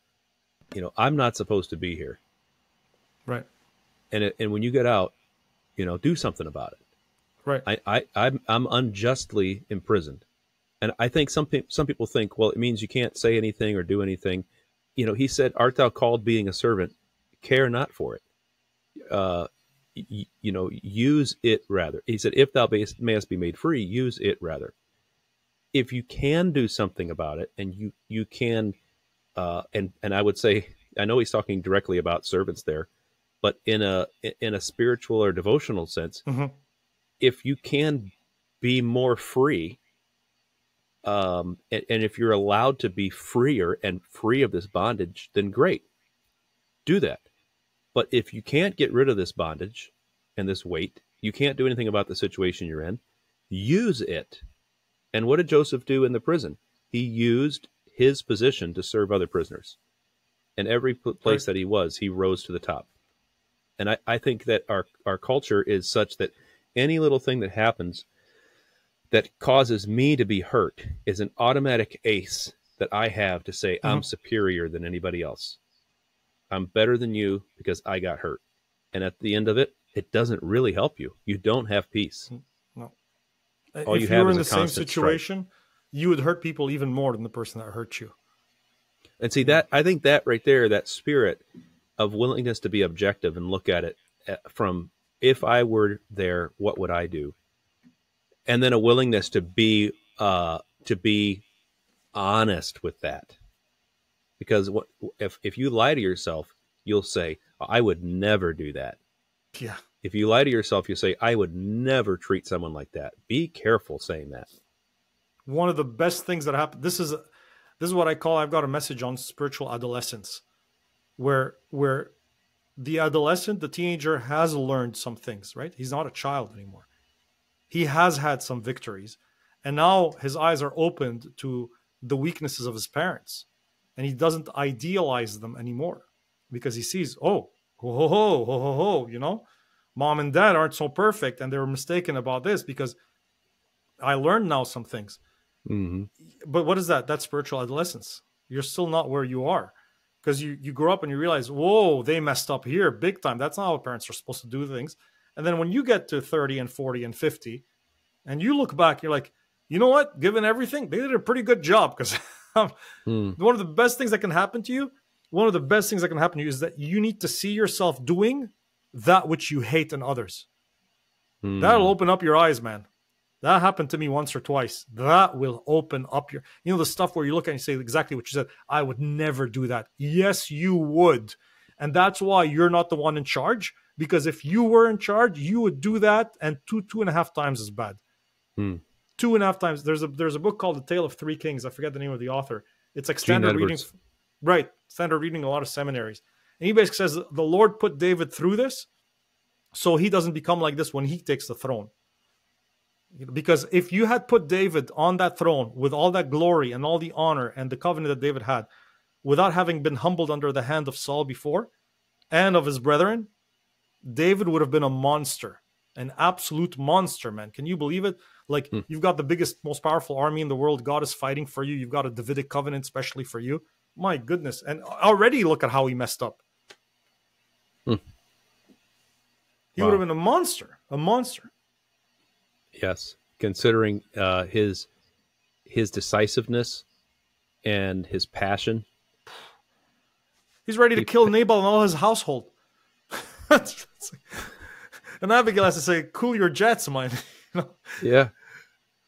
Speaker 1: "You know, I'm not supposed to be here."
Speaker 2: Right.
Speaker 1: And it, and when you get out, you know, do something about it.
Speaker 2: Right.
Speaker 1: I, I I'm, I'm unjustly imprisoned, and I think some pe- some people think, well, it means you can't say anything or do anything. You know, he said, "Art thou called being a servant? Care not for it." Uh, you know, use it rather. He said, "If thou mayest be made free, use it rather." If you can do something about it, and you you can, uh, and and I would say, I know he's talking directly about servants there, but in a in a spiritual or devotional sense,
Speaker 2: mm-hmm
Speaker 1: if you can be more free, um, and, and if you're allowed to be freer and free of this bondage, then great, do that. But if you can't get rid of this bondage and this weight, you can't do anything about the situation you're in, use it. And what did Joseph do in the prison? He used his position to serve other prisoners. And every place that he was, he rose to the top. And I, I think that our, our culture is such that any little thing that happens that causes me to be hurt is an automatic ace that I have to say I'm uh-huh. superior than anybody else. I'm better than you because I got hurt. And at the end of it, it doesn't really help you. You don't have peace.
Speaker 2: No.
Speaker 1: All
Speaker 2: if
Speaker 1: you
Speaker 2: you,
Speaker 1: have
Speaker 2: were in the same situation, you would hurt people even more than the person that hurt you.
Speaker 1: And see that I think that right there, that spirit of willingness to be objective and look at it uh, from if I were there, what would I do? And then a willingness to be uh, to be honest with that, because what if if you lie to yourself, you'll say I would never do that.
Speaker 2: Yeah.
Speaker 1: If you lie to yourself, you say I would never treat someone like that. Be careful saying that.
Speaker 2: One of the best things that happened. This is this is what I call. I've got a message on spiritual adolescence, where where the adolescent, the teenager, has learned some things. Right. He's not a child anymore. He has had some victories, and now his eyes are opened to the weaknesses of his parents, and he doesn't idealize them anymore because he sees, oh, ho ho ho ho ho ho, you know, mom and dad aren't so perfect, and they were mistaken about this because I learned now some things.
Speaker 1: Mm-hmm.
Speaker 2: But what is that? That's spiritual adolescence. You're still not where you are because you you grow up and you realize, whoa, they messed up here big time. That's not how parents are supposed to do things. And then when you get to 30 and 40 and 50, and you look back, you're like, you know what? Given everything, they did a pretty good job because
Speaker 1: Mm.
Speaker 2: one of the best things that can happen to you, one of the best things that can happen to you is that you need to see yourself doing that which you hate in others.
Speaker 1: Mm.
Speaker 2: That'll open up your eyes, man. That happened to me once or twice. That will open up your, you know, the stuff where you look at and you say exactly what you said. I would never do that. Yes, you would. And that's why you're not the one in charge. Because if you were in charge, you would do that and two, two and a half times as bad.
Speaker 1: Hmm.
Speaker 2: Two and a half times. There's a there's a book called The Tale of Three Kings. I forget the name of the author. It's like standard reading. Right. Standard reading a lot of seminaries. And he basically says the Lord put David through this so he doesn't become like this when he takes the throne. Because if you had put David on that throne with all that glory and all the honor and the covenant that David had, without having been humbled under the hand of Saul before and of his brethren, David would have been a monster, an absolute monster, man. Can you believe it? Like
Speaker 1: Hmm.
Speaker 2: you've got the biggest, most powerful army in the world. God is fighting for you. You've got a Davidic covenant, especially for you. My goodness. And already look at how he messed up.
Speaker 1: Hmm.
Speaker 2: He
Speaker 1: Wow.
Speaker 2: would have been a monster, a monster.
Speaker 1: Yes, considering uh, his his decisiveness and his passion.
Speaker 2: He's ready to kill Nabal and all his household. and Abigail has to say, "Cool your jets, mine." you know,
Speaker 1: Yeah,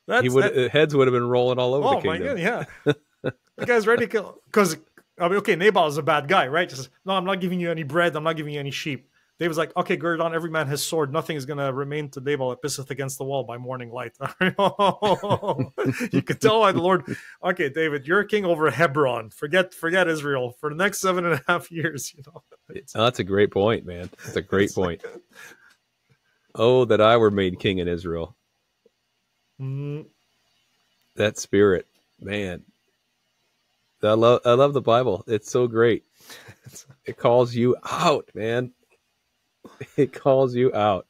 Speaker 2: that's
Speaker 1: he would
Speaker 2: that- uh,
Speaker 1: heads would have been rolling all over
Speaker 2: oh my god, yeah. the guy's ready to kill because I mean, okay, Nabal is a bad guy, right? Just no, I'm not giving you any bread. I'm not giving you any sheep. David's like, okay, gird on every man his sword. Nothing is going to remain to Nabal. It pisseth against the wall by morning light. you can tell why the Lord. Okay, David, you're king over Hebron. Forget, forget Israel for the next seven and a half years. You know,
Speaker 1: Oh, that's a great point, man. That's a great
Speaker 2: It's like-
Speaker 1: point. Oh, that I were made king in Israel.
Speaker 2: Mm,
Speaker 1: That spirit, man. I love I love the Bible. It's so great. It calls you out, man. It calls you out.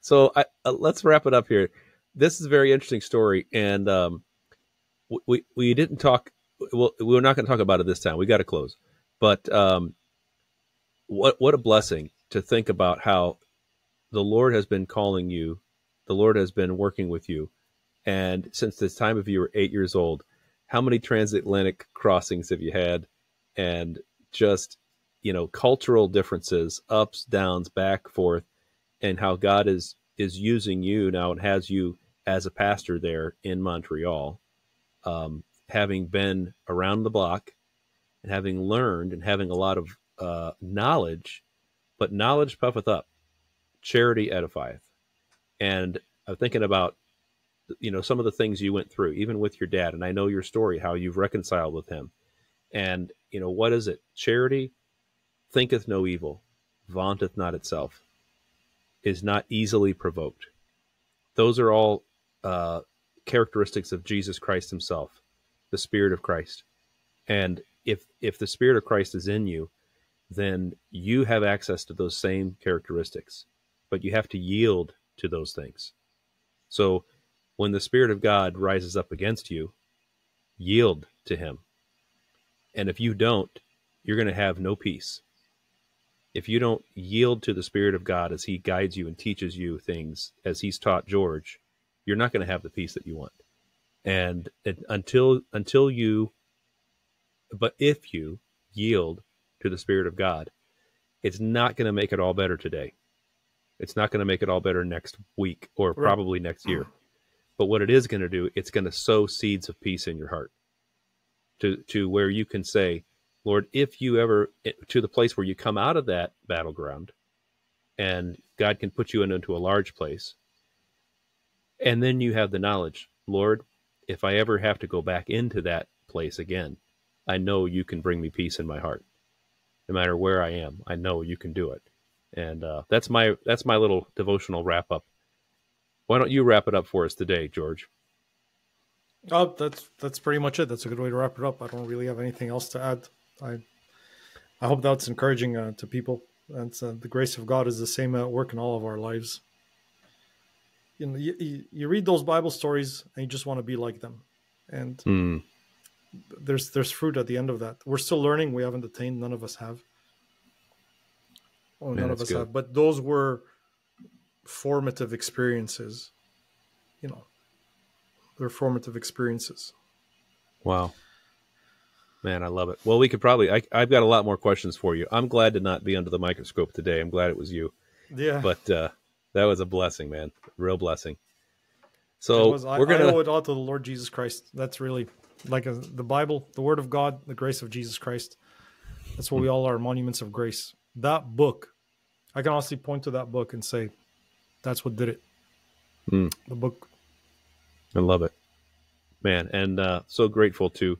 Speaker 1: So I, uh, let's wrap it up here. This is a very interesting story, and um, we- we we didn't talk. Well, we're not going to talk about it this time. We got to close. But um, what what a blessing to think about how the Lord has been calling you, the Lord has been working with you, and since the time of you were eight years old, how many transatlantic crossings have you had, and just you know cultural differences, ups, downs, back, forth, and how God is is using you now and has you as a pastor there in Montreal, um, having been around the block and having learned and having a lot of uh, knowledge, but knowledge puffeth up, charity edifieth. And I'm thinking about, you know, some of the things you went through, even with your dad, and I know your story, how you've reconciled with him. And, you know, what is it? Charity thinketh no evil, vaunteth not itself, is not easily provoked. Those are all uh, characteristics of Jesus Christ himself, the Spirit of Christ. And if if the Spirit of Christ is in you, then you have access to those same characteristics, but you have to yield to those things. So when the Spirit of God rises up against you, yield to Him. And if you don't, you're going to have no peace. If you don't yield to the Spirit of God as He guides you and teaches you things as He's taught George, you're not going to have the peace that you want. And it, until until you, but if you yield to the Spirit of God, it's not going to make it all better today. It's not going to make it all better next week or
Speaker 2: Right.
Speaker 1: probably next year. But what it is going to do, it's going to sow seeds of peace in your heart to, to where you can say, Lord, if you ever, eh, to the place where you come out of that battleground and God can put you in- into a large place, and then you have the knowledge, Lord, if I ever have to go back into that place again, I know you can bring me peace in my heart. No matter where I am, I know you can do it. And uh, that's my that's my little devotional wrap up. Why don't you wrap it up for us today, George?
Speaker 2: Oh, that's that's pretty much it. That's a good way to wrap it up. I don't really have anything else to add. I I hope that's encouraging uh, to people. And uh, the grace of God is the same at work in all of our lives. You know, you, you, read those Bible stories and you just want to be like them. And
Speaker 1: Hmm.
Speaker 2: there's there's fruit at the end of that. We're still learning. We haven't attained. None of us have. Oh,
Speaker 1: Man,
Speaker 2: none of us
Speaker 1: good.
Speaker 2: have. But those were formative experiences. You know, they're formative experiences.
Speaker 1: Wow. Man, I love it. Well, we could probably. I, I've got a lot more questions for you. I'm glad to not be under the microscope today. I'm glad it was you.
Speaker 2: Yeah.
Speaker 1: But uh, that was a blessing, man. Real blessing. So
Speaker 2: was- I,
Speaker 1: we're gonna.
Speaker 2: owe it all to the Lord Jesus Christ. That's really like a, the Bible, the Word of God, the grace of Jesus Christ. That's what we all are monuments of grace. That book, I can honestly point to that book and say, that's what did it.
Speaker 1: Hmm.
Speaker 2: The book.
Speaker 1: I love it, man, and uh, so grateful to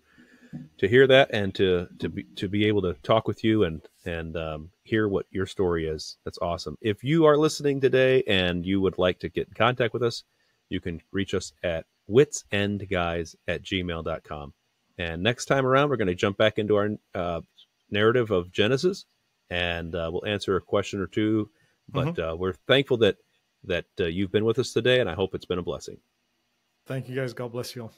Speaker 1: to hear that and to to be to be able to talk with you and and um, hear what your story is. That's awesome. If you are listening today and you would like to get in contact with us, you can reach us at witsendguys at gmail.com. And next time around, we're going to jump back into our uh, narrative of Genesis, and uh, we'll answer a question or two. But uh, we're thankful that that uh, you've been with us today, and I hope it's been a blessing.
Speaker 2: Thank you guys. God bless you all.